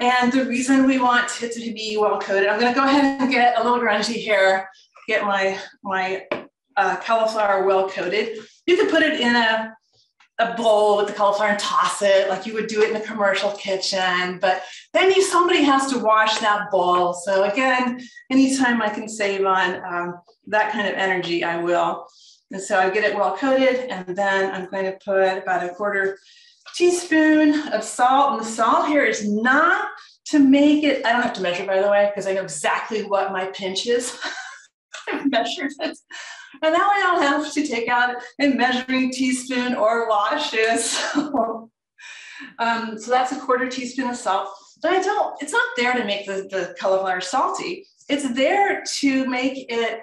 And the reason we want it to be well coated, I'm gonna go ahead and get a little grungy here, get my, my uh, cauliflower well coated. You could put it in a a bowl with the cauliflower and toss it like you would do it in a commercial kitchen. But then you somebody has to wash that bowl. So again, anytime I can save on um, that kind of energy, I will. And so I get it well coated, and then I'm going to put about a quarter teaspoon of salt. And the salt here is not to make it, I don't have to measure by the way, because I know exactly what my pinch is. I've measured it. And now I don't have to take out a measuring teaspoon or wash it. So, um, so that's a quarter teaspoon of salt. But I don't, it's not there to make the, the cauliflower salty. It's there to make it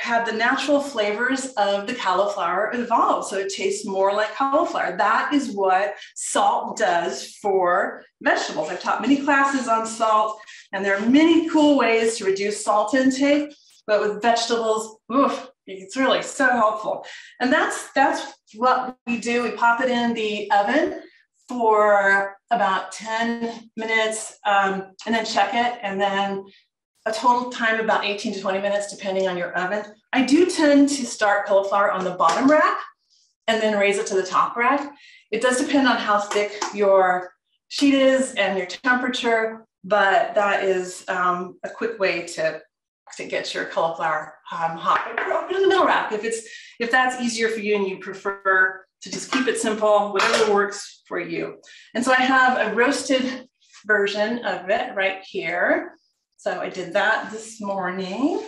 have the natural flavors of the cauliflower evolve. So it tastes more like cauliflower. That is what salt does for vegetables. I've taught many classes on salt, and there are many cool ways to reduce salt intake. But with vegetables, oof, it's really so helpful. And that's that's what we do. We pop it in the oven for about 10 minutes um, and then check it. And then a total time about 18 to 20 minutes, depending on your oven. I do tend to start cauliflower on the bottom rack and then raise it to the top rack. It does depend on how thick your sheet is and your temperature, but that is um, a quick way to to get your cauliflower um, hot. Put it in the middle rack if it's if that's easier for you and you prefer to just keep it simple, whatever works for you. And so I have a roasted version of it right here. So I did that this morning.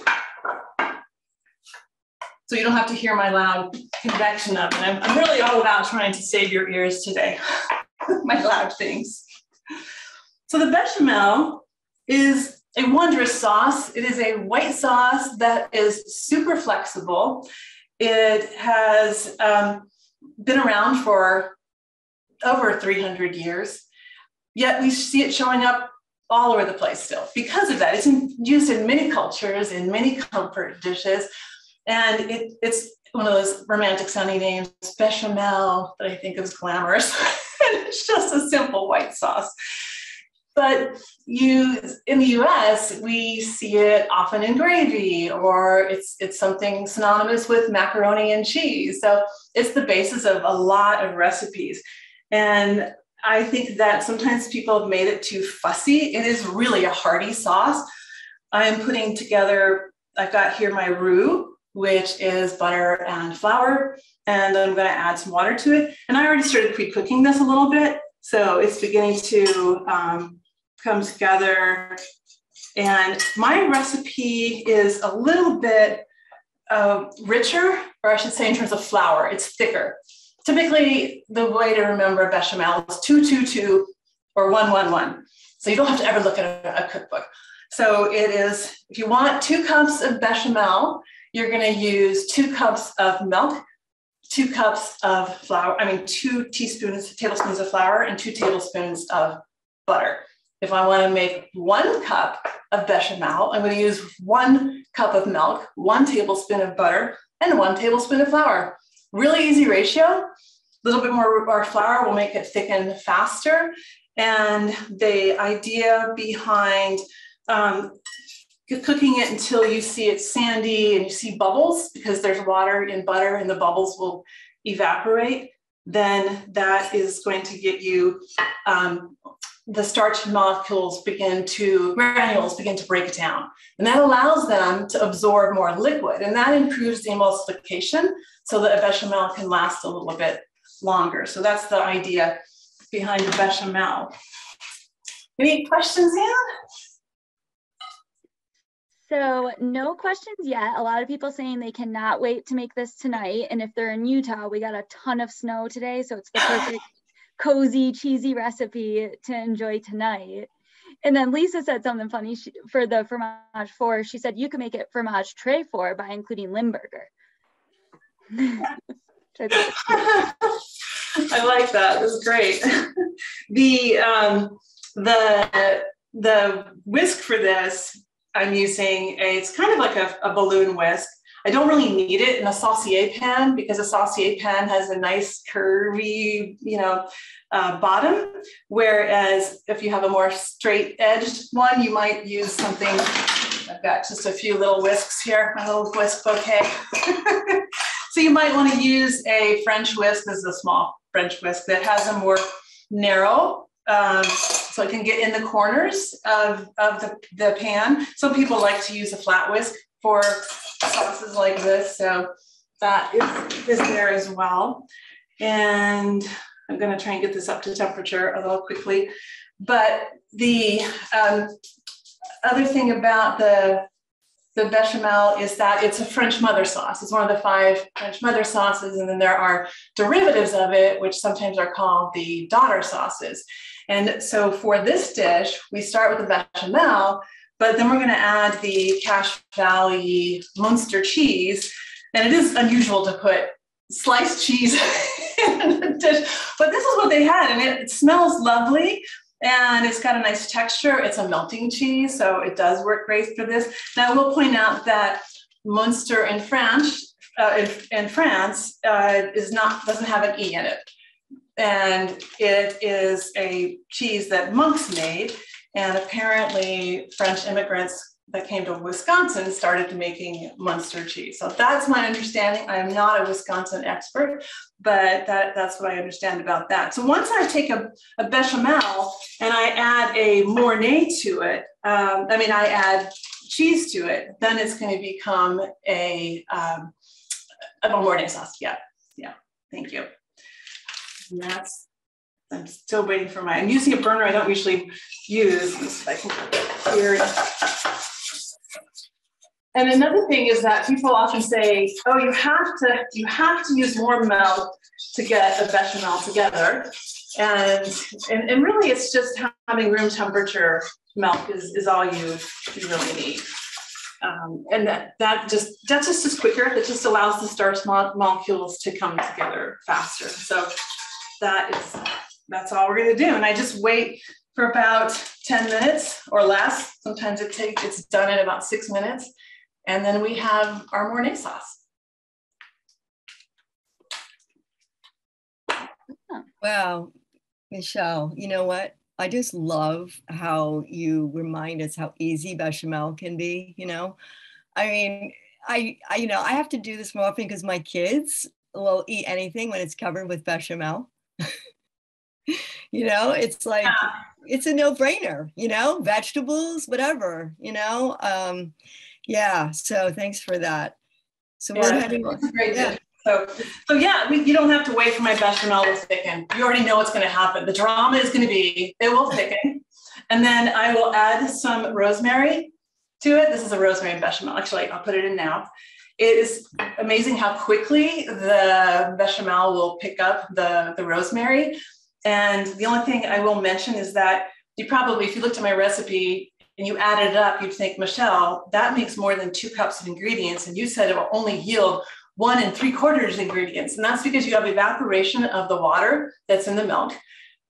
So you don't have to hear my loud convection oven. I'm, I'm really all about trying to save your ears today, my loud things. So the bechamel is a wondrous sauce. It is a white sauce that is super flexible. It has um, been around for over 300 years, yet we see it showing up all over the place still because of that. It's in, used in many cultures, in many comfort dishes, and it, it's one of those romantic sounding names, bechamel, that I think is glamorous. it's just a simple white sauce. But you in the US, we see it often in gravy or it's it's something synonymous with macaroni and cheese. So it's the basis of a lot of recipes. And I think that sometimes people have made it too fussy. It is really a hearty sauce. I am putting together, I've got here my roux, which is butter and flour, and I'm going to add some water to it. And I already started pre cooking this a little bit. So it's beginning to um, come together. And my recipe is a little bit uh, richer, or I should say, in terms of flour, it's thicker. Typically, the way to remember bechamel is 222 or 111. So you don't have to ever look at a, a cookbook. So it is, if you want two cups of bechamel, you're going to use two cups of milk, two cups of flour, I mean, two teaspoons, tablespoons of flour, and two tablespoons of butter. If I want to make one cup of bechamel, I'm going to use one cup of milk, one tablespoon of butter, and one tablespoon of flour. Really easy ratio. A little bit more our flour will make it thicken faster. And the idea behind um, cooking it until you see it sandy and you see bubbles because there's water in butter and the bubbles will evaporate, then that is going to get you um, the starch molecules begin to, granules begin to break down. And that allows them to absorb more liquid. And that improves the emulsification so that a bechamel can last a little bit longer. So that's the idea behind the bechamel. Any questions, Anne? So no questions yet. A lot of people saying they cannot wait to make this tonight. And if they're in Utah, we got a ton of snow today. So it's the perfect cozy, cheesy recipe to enjoy tonight. And then Lisa said something funny she, for the fromage fort. She said you can make it fromage très fort by including Limburger. I like that. That's great. the um, the the whisk for this I'm using a, it's kind of like a, a balloon whisk. I don't really need it in a saucier pan because a saucier pan has a nice curvy, you know, uh, bottom. Whereas if you have a more straight edged one, you might use something. I've got just a few little whisks here, my little whisk bouquet. so you might want to use a French whisk. This is a small French whisk that has a more narrow um, so it can get in the corners of, of the, the pan. Some people like to use a flat whisk for sauces like this. So that is, is there as well. And I'm gonna try and get this up to temperature a little quickly. But the um, other thing about the the bechamel is that it's a French mother sauce. It's one of the five French mother sauces. And then there are derivatives of it, which sometimes are called the daughter sauces. And so for this dish, we start with the bechamel, but then we're going to add the Cache Valley Munster cheese. And it is unusual to put sliced cheese in a dish, but this is what they had, and it, it smells lovely and it's got a nice texture. It's a melting cheese, so it does work great for this. Now, I will point out that Munster in France, uh, in, France, uh, is not doesn't have an e in it and it is a cheese that monks made. And apparently, French immigrants that came to Wisconsin started making Munster cheese. So that's my understanding. I am not a Wisconsin expert, but that, that's what I understand about that. So once I take a, a bechamel and I add a Mornay to it, um, I mean, I add cheese to it, then it's going to become a, um, a Mornay sauce. Yeah, yeah, thank you. And that's, I'm still waiting for my, I'm using a burner I don't usually use. And another thing is that people often say, oh, you have to, you have to use more milk to get a bechamel together. And, and, and really it's just having room temperature milk is, is all you, you really need. Um, and that, that just that just is quicker. That just allows the starch mo molecules to come together faster. So that is that's all we're gonna do. And I just wait for about 10 minutes or less. Sometimes it takes it's done in about six minutes. And then we have our Mornay sauce. Wow, Michele, you know what? I just love how you remind us how easy bechamel can be, you know? I mean, I, I you know, I have to do this more often because my kids will eat anything when it's covered with bechamel. you know, it's like yeah. it's a no-brainer, you know, vegetables, whatever, you know. Um, yeah, so thanks for that. So yeah, we're heading. Yeah. So, so yeah, we, you don't have to wait for my bechamel to thicken. You already know what's going to happen. The drama is going to be it will thicken, and then I will add some rosemary to it. This is a rosemary bechamel. Actually, I'll put it in now. It is amazing how quickly the bechamel will pick up the, the rosemary. And the only thing I will mention is that you probably, if you looked at my recipe and you added it up, you'd think, Michele, that makes more than two cups of ingredients. And you said it will only yield one and three quarters ingredients. And that's because you have evaporation of the water that's in the milk.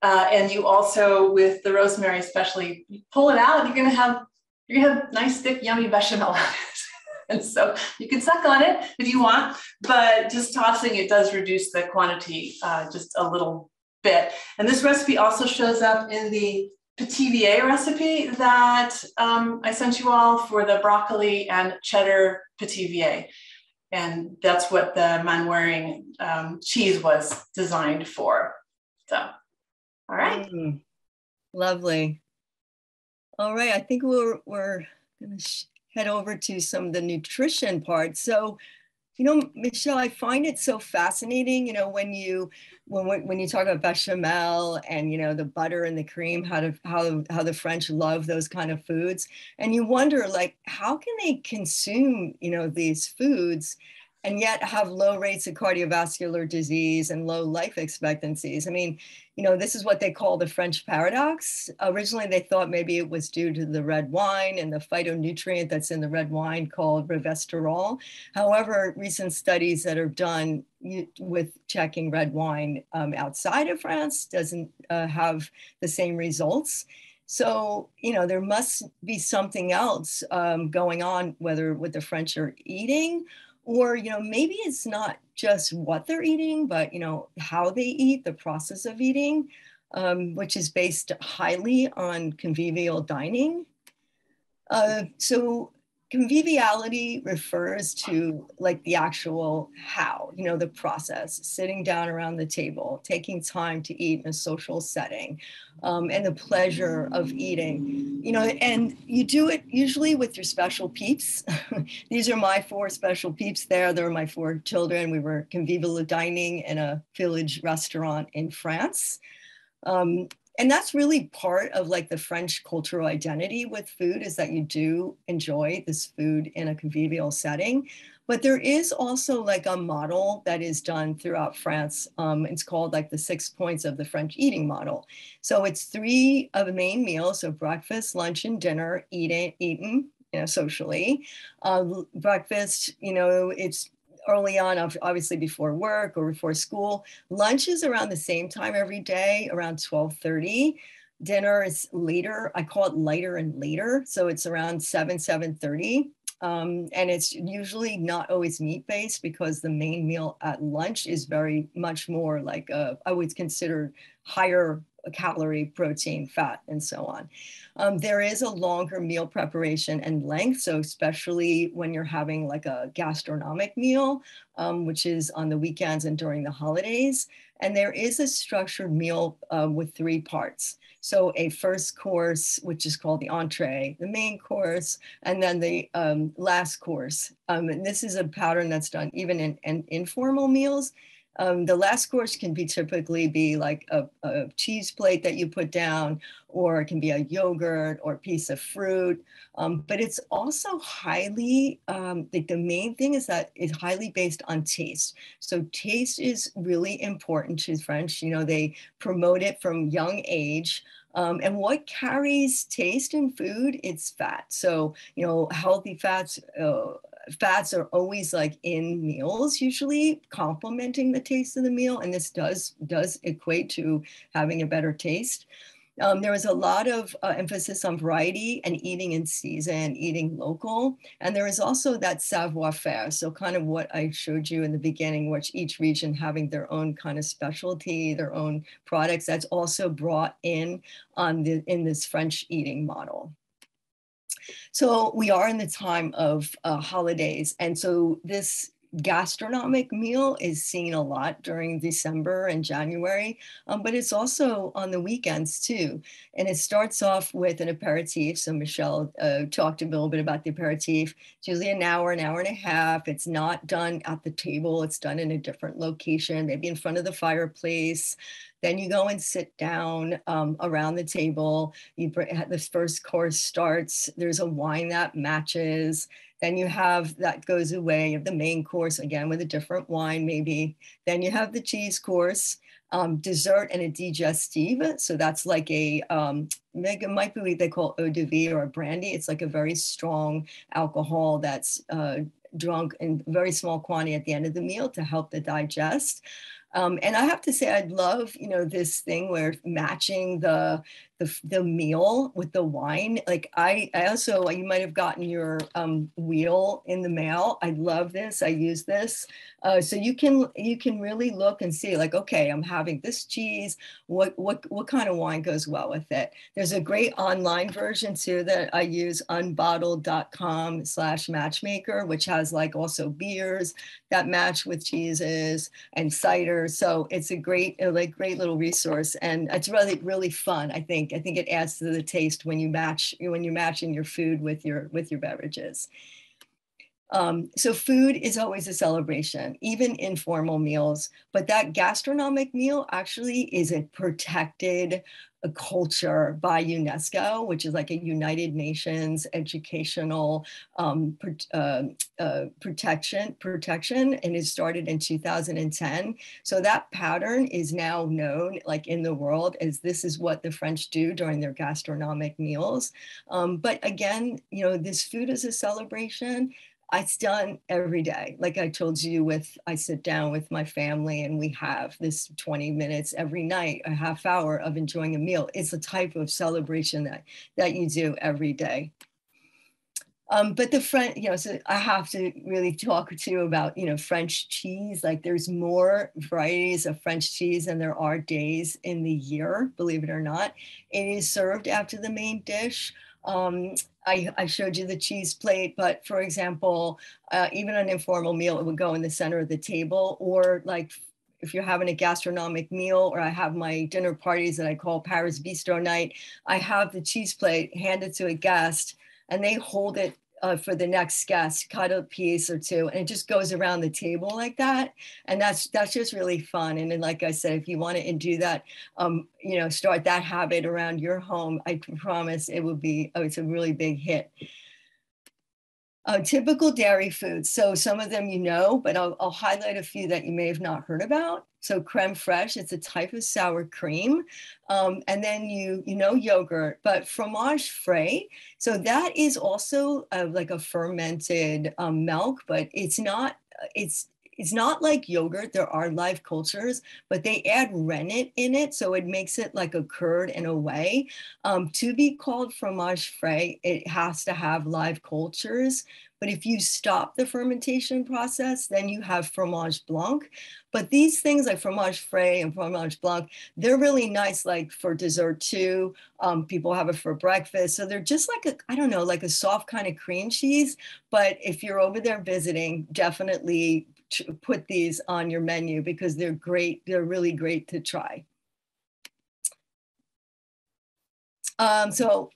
Uh, and you also, with the rosemary especially, you pull it out, you're gonna have, you're gonna have nice, thick, yummy bechamel on it. and so you can suck on it if you want, but just tossing it does reduce the quantity uh, just a little bit. And this recipe also shows up in the Pithiviers recipe that um, I sent you all for the broccoli and cheddar Pithiviers. And that's what the Manswaring um, cheese was designed for. So, all right. Mm, lovely. All right, I think we're, we're going to head over to some of the nutrition parts. So you know, Michele, I find it so fascinating, you know, when you when when you talk about bechamel and you know the butter and the cream, how to how how the French love those kind of foods, and you wonder like how can they consume you know these foods and yet have low rates of cardiovascular disease and low life expectancies. I mean, you know, this is what they call the French paradox. Originally, they thought maybe it was due to the red wine and the phytonutrient that's in the red wine called resveratrol. However, recent studies that are done with checking red wine um, outside of France doesn't uh, have the same results. So, you know, there must be something else um, going on, whether what the French are eating or you know maybe it's not just what they're eating but you know how they eat the process of eating um, which is based highly on convivial dining. Uh, so conviviality refers to like the actual how you know the process sitting down around the table taking time to eat in a social setting um, and the pleasure of eating. You know and you do it usually with your special peeps. These are my four special peeps there. They're my four children. We were convivial dining in a village restaurant in france. Um, and that's really part of like the french cultural identity with food is that you do enjoy this food in a convivial setting. But there is also like a model that is done throughout france um, it's called like the six points of the french eating model. So it's three of the main meals so breakfast lunch and dinner eating eaten you know, socially. Uh, breakfast you know it's early on, obviously before work or before school. Lunch is around the same time every day, around 1230. Dinner is later. I call it lighter and later. So it's around 7, 730. Um, and it's usually not always meat based because the main meal at lunch is very much more like a, I would consider higher calorie, protein, fat, and so on. Um, there is a longer meal preparation and length. So especially when you're having like a gastronomic meal, um, which is on the weekends and during the holidays. And there is a structured meal uh, with three parts. So a first course, which is called the entree, the main course, and then the um, last course. Um, and this is a pattern that's done even in, in informal meals. Um, the last course can be typically be like a, a, cheese plate that you put down, or it can be a yogurt or a piece of fruit. Um, but it's also highly, um, the, the main thing is that it's highly based on taste. So taste is really important to French. You know, they promote it from young age. Um, and what carries taste in food? It's fat. So, you know, healthy fats, uh, fats are always like in meals usually complementing the taste of the meal and this does does equate to having a better taste um, there was a lot of uh, emphasis on variety and eating in season, eating local. And there is also that savoir faire. So, kind of what I showed you in the beginning, which each region having their own kind of specialty, their own products, that's also brought in on the, in this French eating model. So we are in the time of uh, holidays. And so this gastronomic meal is seen a lot during December and January, um, but it's also on the weekends too. And it starts off with an aperitif. So Michele uh, talked a little bit about the aperitif. It's usually an hour, an hour and a half. It's not done at the table. It's done in a different location, maybe in front of the fireplace. Then you go and sit down um, around the table. You bring, this first course starts. There's a wine that matches. Then you have that goes away. Have the main course again with a different wine, maybe. Then you have the cheese course, um, dessert, and a digestive. So that's like a um, it might be what they call eau de vie or a brandy. It's like a very strong alcohol that's uh, drunk in very small quantity at the end of the meal to help the digest. Um, and I have to say, I'd love, you know, this thing where matching the the, the meal with the wine. Like I, I also, you might have gotten your um, wheel in the mail. I love this. I use this. Uh, so you can you can really look and see like, okay, I'm having this cheese. What what what kind of wine goes well with it? There's a great online version too that I use unbottled.com slash matchmaker, which has like also beers that match with cheeses and cider. So it's a great, like great little resource. And it's really, really fun, I think think I think it adds to the taste when you match when you're matching your food with your with your beverages. Um, so food is always a celebration, even informal meals. But that gastronomic meal actually is a protected a culture by UNESCO, which is like a United Nations educational um, uh, uh, protection protection, and it started in 2010. So that pattern is now known, like in the world, as this is what the French do during their gastronomic meals. Um, but again, you know, this food is a celebration. It's done every day. Like I told you, with I sit down with my family and we have this 20 minutes every night, a half hour of enjoying a meal. It's a type of celebration that that you do every day. Um, but the French, you know, so I have to really talk to you about, you know, French cheese. Like there's more varieties of French cheese than there are days in the year, believe it or not. It is served after the main dish. Um, I, I, showed you the cheese plate, but for example, uh, even an informal meal, it would go in the center of the table, or like if you're having a gastronomic meal, or I have my dinner parties that I call Paris Bistro night, I have the cheese plate handed to a guest and they hold it uh, for the next guest, cut a piece or two, and it just goes around the table like that. And that's that's just really fun. And then, like I said, if you want to do that, um, you know, start that habit around your home, I promise it will be. Oh, it's a really big hit. Uh, typical dairy foods. So some of them you know, but I'll, I'll, highlight a few that you may have not heard about. So creme fraiche, it's a type of sour cream. Um, and then you, you know, yogurt, but fromage frais. So that is also uh, like a fermented um, milk, but it's not, it's it's not like yogurt. There are live cultures, but they add rennet in it. So it makes it like a curd in a way. Um, to be called fromage frais, it has to have live cultures. But if you stop the fermentation process, then you have fromage blanc. But these things like fromage frais and fromage blanc, they're really nice, like for dessert too. Um, people have it for breakfast. So they're just like a, I don't know, like a soft kind of cream cheese. But if you're over there visiting, definitely put these on your menu because they're great. They're really great to try. Um, so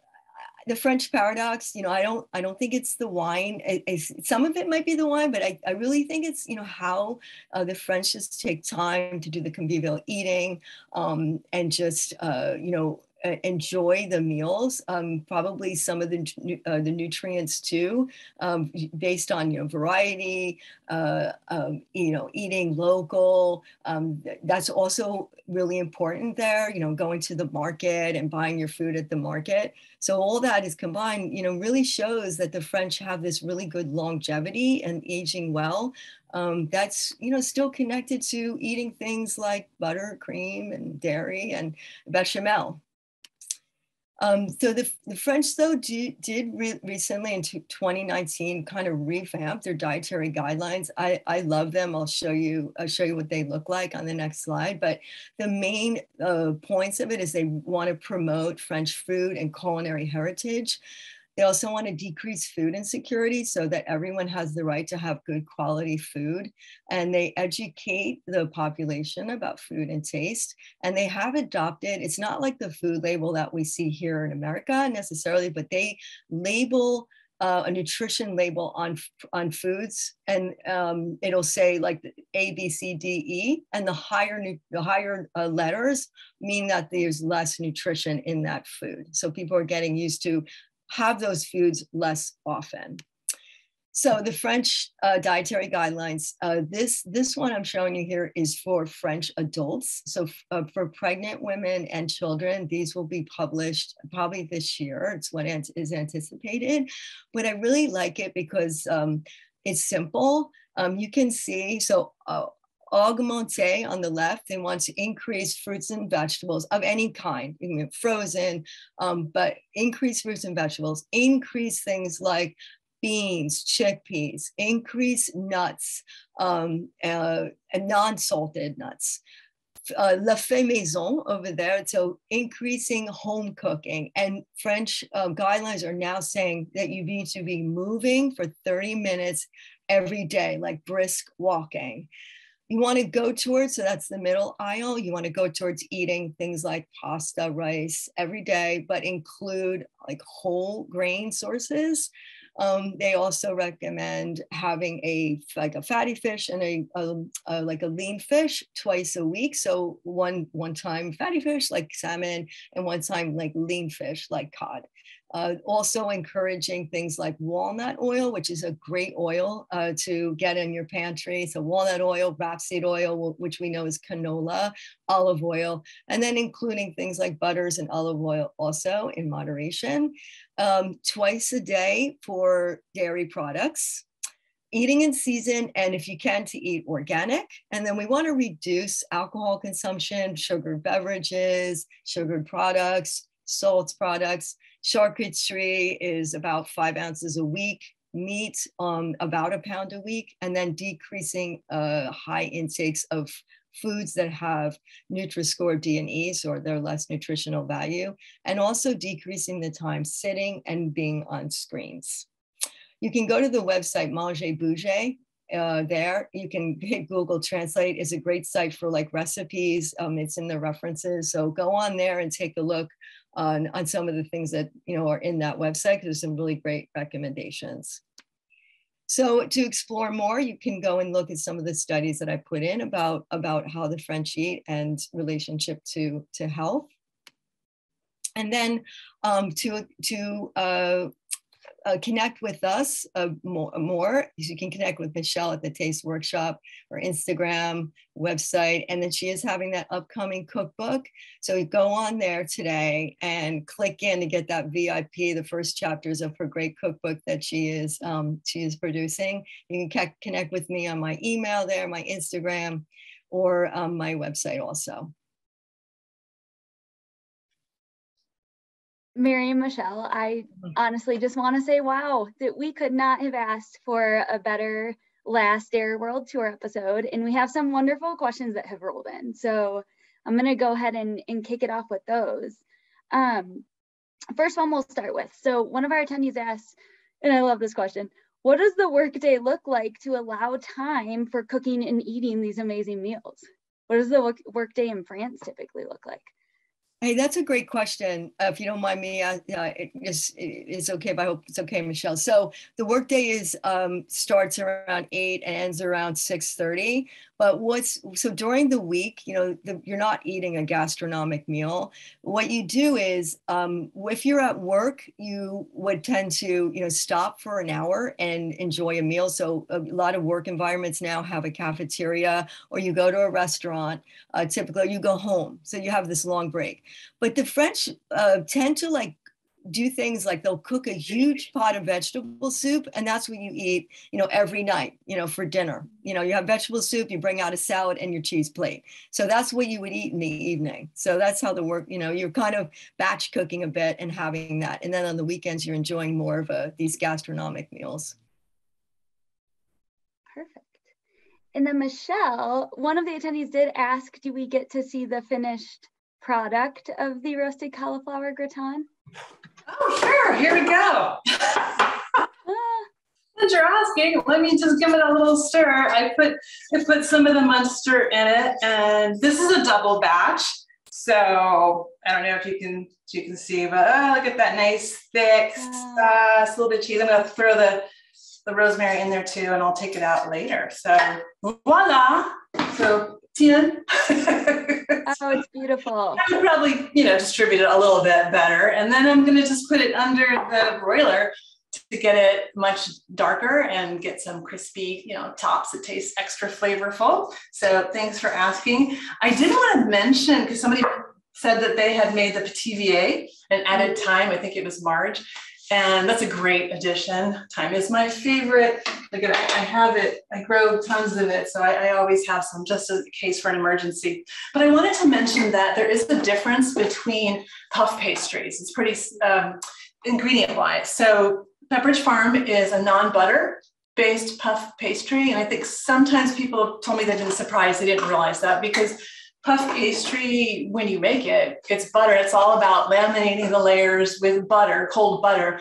the French paradox, you know, I don't, I don't think it's the wine. It, it, some of it might be the wine, but I, I really think it's, you know, how uh, the French just take time to do the convivial eating um, and just, uh, you know, enjoy the meals. Um, probably some of the uh, the nutrients too, um, based on you know variety. Uh, um, you know, eating local. Um, that's also really important there. You know, going to the market and buying your food at the market. So all that is combined. You know, really shows that the French have this really good longevity and aging well. Um, that's you know still connected to eating things like butter, cream, and dairy and bechamel. Um, so the, the French, though, do, did re- recently in 2019 kind of revamp their dietary guidelines. I, I love them. I'll show you I'll show you what they look like on the next slide. But the main uh, points of it is they want to promote French food and culinary heritage. They also want to decrease food insecurity so that everyone has the right to have good quality food. And they educate the population about food and taste. And they have adopted, it's not like the food label that we see here in America necessarily, but they label uh, a nutrition label on on foods, and um, it'll say like A, B, C, D, E, and the higher the higher uh, letters mean that there's less nutrition in that food. So people are getting used to have those foods less often. So the French uh, dietary guidelines, uh, this, this one I'm showing you here is for French adults. So uh, for pregnant women and children, these will be published probably this year. It's what is anticipated. But I really like it because um, it's simple. Um, you can see, so augmenter on the left, they want to increase fruits and vegetables of any kind, frozen, um, but increase fruits and vegetables, increase things like beans, chickpeas, increase nuts, um, uh, and non-salted nuts. Uh, La Fait Maison over there, so increasing home cooking. And French uh, guidelines are now saying that you need to be moving for 30 minutes every day, like brisk walking you want to go towards, so that's the middle aisle, you want to go towards eating things like pasta, rice every day, but include like whole grain sources. Um, they also recommend having a like a fatty fish and a, a, a, like a lean fish twice a week. So one one time fatty fish like salmon, and one time like lean fish like cod. Uh, also encouraging things like walnut oil, which is a great oil uh, to get in your pantry. So walnut oil, rapeseed oil, which we know is canola, olive oil, and then including things like butters and olive oil also in moderation. Um, twice a day for dairy products eating in season and if you can to eat organic and then we want to reduce alcohol consumption sugared beverages sugared products salt products Charcuterie is about five ounces a week, meat um, about a pound a week, and then decreasing uh, high intakes of foods that have Nutri-Score D and E's or their less nutritional value, and also decreasing the time sitting and being on screens. You can go to the website Manger Bouger. Uh, there you can hit Google Translate. is a great site for like recipes. Um, it's in the references, so go on there and take a look on, on some of the things that you know are in that website. because There's some really great recommendations. So to explore more, you can go and look at some of the studies that I put in about, about how the French eat and relationship to, to health. And then um, to, to uh, uh, connect with us uh, more, more. You can connect with Michele at the Taste Workshop or Instagram website. And then she is having that upcoming cookbook. So go on there today and click in to get that VIP, the first chapters of her great cookbook that she is um, she is producing. You can connect with me on my email there, my Instagram, or um, my website also. Mary and Michele, I mm-hmm. honestly just want to say, wow, that we could not have asked for a better last Dairy World Tour episode. And we have some wonderful questions that have rolled in. So I'm going to go ahead and, and kick it off with those. Um, first one we'll start with. So one of our attendees asked, and I love this question, what does the workday look like to allow time for cooking and eating these amazing meals? What does the work workday in France typically look like? Hey, that's a great question. Uh, if you don't mind me, uh, it's, it's okay, but I hope it's okay, Michele. So the workday is um, starts around eight and ends around six thirty. But what's so during the week, you know, the, you're not eating a gastronomic meal. What you do is, um, if you're at work, you would tend to, you know, stop for an hour and enjoy a meal. So a lot of work environments now have a cafeteria, or you go to a restaurant. Uh, typically, you go home, so you have this long break. But the French uh, tend to like do things like they'll cook a huge pot of vegetable soup and that's what you eat you know every night you know for dinner. You know you have vegetable soup you bring out a salad and your cheese plate. So that's what you would eat in the evening. So that's how the work you know you're kind of batch cooking a bit and having that. And then on the weekends you're enjoying more of a, these gastronomic meals. Perfect. And then michele one of the attendees did ask do we get to see the finished product of the roasted cauliflower gratin Oh, sure. Here we go. Since you're asking, let me just give it a little stir. I put I put some of the Munster in it, and this is a double batch. So I don't know if you can you can see, but oh, look at that nice thick sauce, a little bit of cheese. I'm gonna throw the the rosemary in there too, and I'll take it out later. So voila. So Tien. oh, it's beautiful. I would probably, you know, distribute it a little bit better. And then I'm going to just put it under the broiler to get it much darker and get some crispy, you know, tops that taste extra flavorful. So thanks for asking. I did want to mention, because somebody said that they had made the Pithiviers and added mm-hmm. thyme. I think it was Marge. And that's a great addition. Thyme is my favorite. Look at I have it, I grow tons of it. So I, I always have some just in case for an emergency. But I wanted to mention that there is a difference between puff pastries. It's pretty um, ingredient wise. So Pepperidge Farm is a non-butter based puff pastry. And I think sometimes people told me they've been surprised they didn't realize that because puff pastry, when you make it, it's butter. It's all about laminating the layers with butter, cold butter.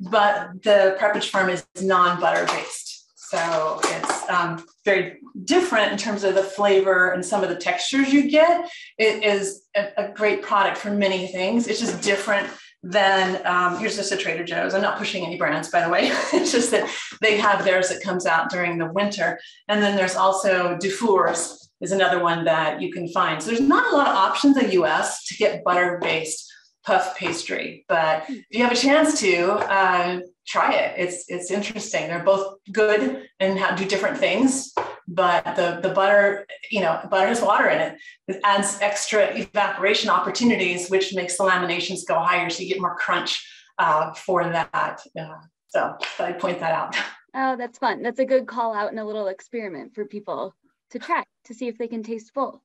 But the Pepperidge Farm is non-butter based. So it's um, very different in terms of the flavor and some of the textures you get. It is a, a great product for many things. It's just different then um, here's just a Trader Joe's. I'm not pushing any brands, by the way. it's just that they have theirs that comes out during the winter. And then there's also Dufour's is another one that you can find. So there's not a lot of options in the US to get butter-based puff pastry, but if you have a chance to, uh, try it. It's it's interesting. They're both good and have, do different things but the the butter you know butter has water in it it adds extra evaporation opportunities which makes the laminations go higher so you get more crunch uh, for that uh, so i'd point that out oh that's fun that's a good call out and a little experiment for people to try to see if they can taste full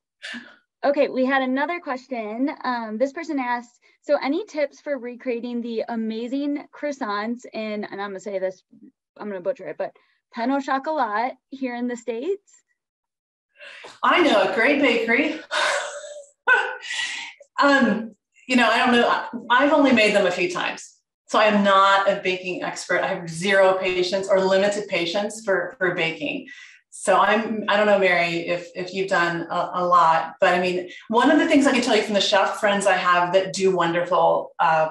okay we had another question um, this person asked so any tips for recreating the amazing croissants in and i'm gonna say this i'm gonna butcher it but Pain au Chocolat here in the States? I know a great bakery. um, you know, I don't know. I've only made them a few times. So I am not a baking expert. I have zero patience or limited patience for, for baking. So I'm, I don't know, Mary, if, if you've done a, a, lot, but I mean, one of the things I can tell you from the chef friends I have that do wonderful uh,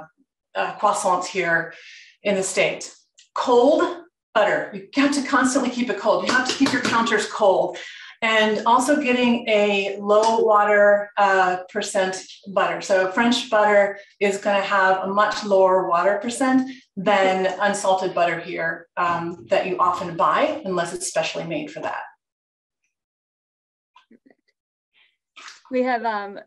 uh, croissants here in the state, cold butter. You have to constantly keep it cold. You have to keep your counters cold. And also getting a low water uh, percent butter. So French butter is going to have a much lower water percent than unsalted butter here um, that you often buy, unless it's specially made for that. We have, um,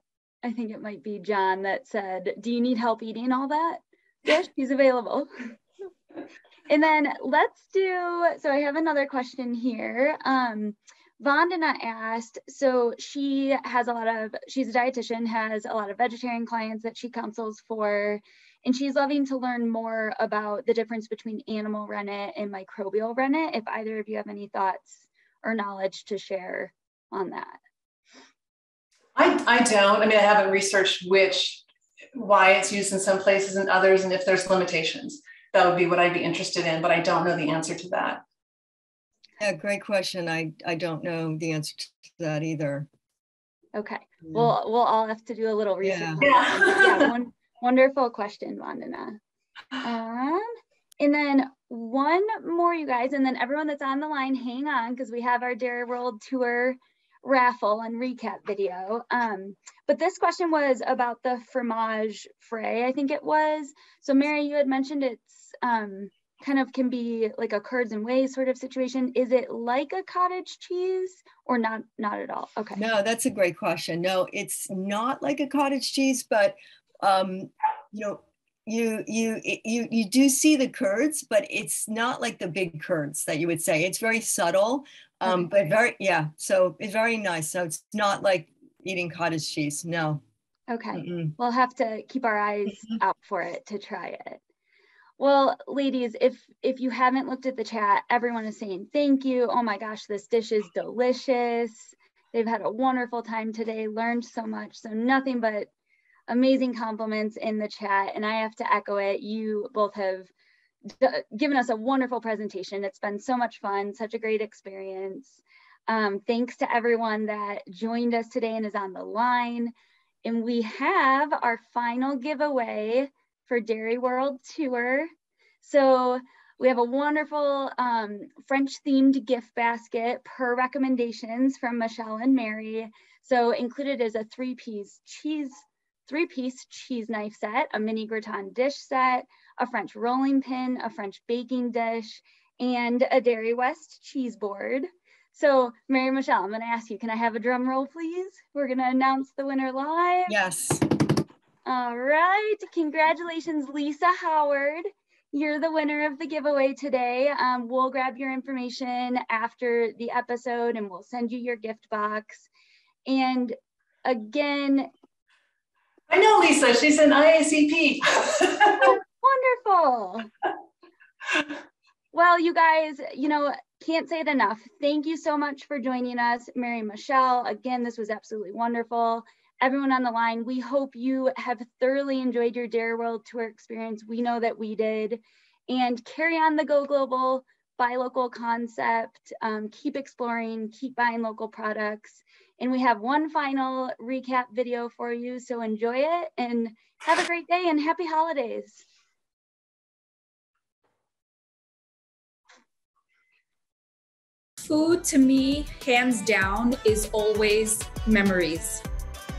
I think it might be John that said, do you need help eating all that? Yes, he's available. And then let's do, so I have another question here. Um, Vandana asked, so she has a lot of, she's a dietitian, has a lot of vegetarian clients that she counsels for, and she's loving to learn more about the difference between animal rennet and microbial rennet. If either of you have any thoughts or knowledge to share on that. I, I don't. I mean, I haven't researched which, why it's used in some places and others, and if there's limitations that would be what I'd be interested in, but I don't know the answer to that. Yeah, great question. I, I don't know the answer to that either. Okay. Yeah. Well, we'll all have to do a little research. Yeah. yeah. yeah one, wonderful question, Vandana. Um, and then one more, you guys, and then everyone that's on the line, hang on, because we have our Dairy World Tour raffle and recap video. Um, but this question was about the fromage frais, I think it was. So Mary, you had mentioned it's um, kind of can be like a curds and whey sort of situation. Is it like a cottage cheese or not, not at all? Okay. No, that's a great question. No, it's not like a cottage cheese, but um, you know, you you you you do see the curds but it's not like the big curds that you would say it's very subtle um but very yeah so it's very nice so it's not like eating cottage cheese no okay Mm-mm. we'll have to keep our eyes mm-hmm. out for it to try it well ladies if if you haven't looked at the chat everyone is saying thank you oh my gosh this dish is delicious they've had a wonderful time today learned so much so nothing but amazing compliments in the chat, and I have to echo it. You both have given us a wonderful presentation. It's been so much fun, such a great experience. Um, thanks to everyone that joined us today and is on the line. And we have our final giveaway for Dairy World Tour. So we have a wonderful um, French themed gift basket per recommendations from Michele and Mary. So included is a three piece cheese three piece cheese knife set, a mini gratin dish set, a French rolling pin, a French baking dish, and a Dairy West cheese board. So Mary Michele, I'm gonna ask you, can I have a drum roll, please? We're gonna announce the winner live. Yes. All right, congratulations, Lisa Howard. You're the winner of the giveaway today. Um, we'll grab your information after the episode and we'll send you your gift box. And again, I know Lisa. She's an IACP. Wonderful. Well, you guys, you know, can't say it enough. Thank you so much for joining us, Mary Michele. Again, this was absolutely wonderful. Everyone on the line, we hope you have thoroughly enjoyed your Dairy World Tour experience. We know that we did. And carry on the Go Global, buy local concept, um, keep exploring, keep buying local products And we have one final recap video for you. So enjoy it and have a great day and happy holidays. Food to me, hands down, is always memories.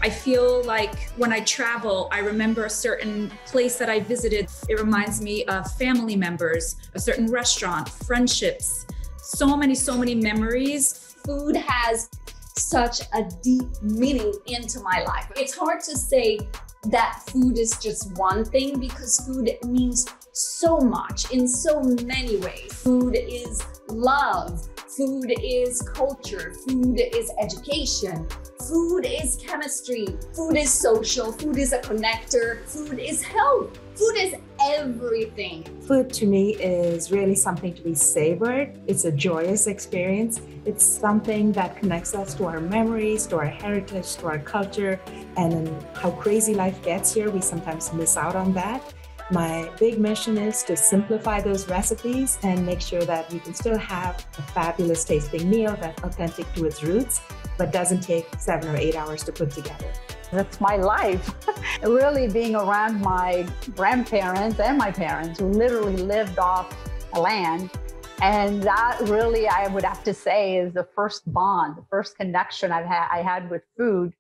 I feel like when I travel, I remember a certain place that I visited. It reminds me of family members, a certain restaurant, friendships, so many, so many memories. Food has such a deep meaning into my life. It's hard to say that food is just one thing because food means so much in so many ways. Food is love, food is culture, food is education, food is chemistry, food is social, food is a connector, food is health, food is everything. Food to me is really something to be savored. It's a joyous experience. It's something that connects us to our memories, to our heritage, to our culture, and how crazy life gets here. We sometimes miss out on that. My big mission is to simplify those recipes and make sure that we can still have a fabulous tasting meal that's authentic to its roots, but doesn't take seven or eight hours to put together. That's my life. really being around my grandparents and my parents who literally lived off land. And that really, I would have to say, is the first bond, the first connection I've had, I had with food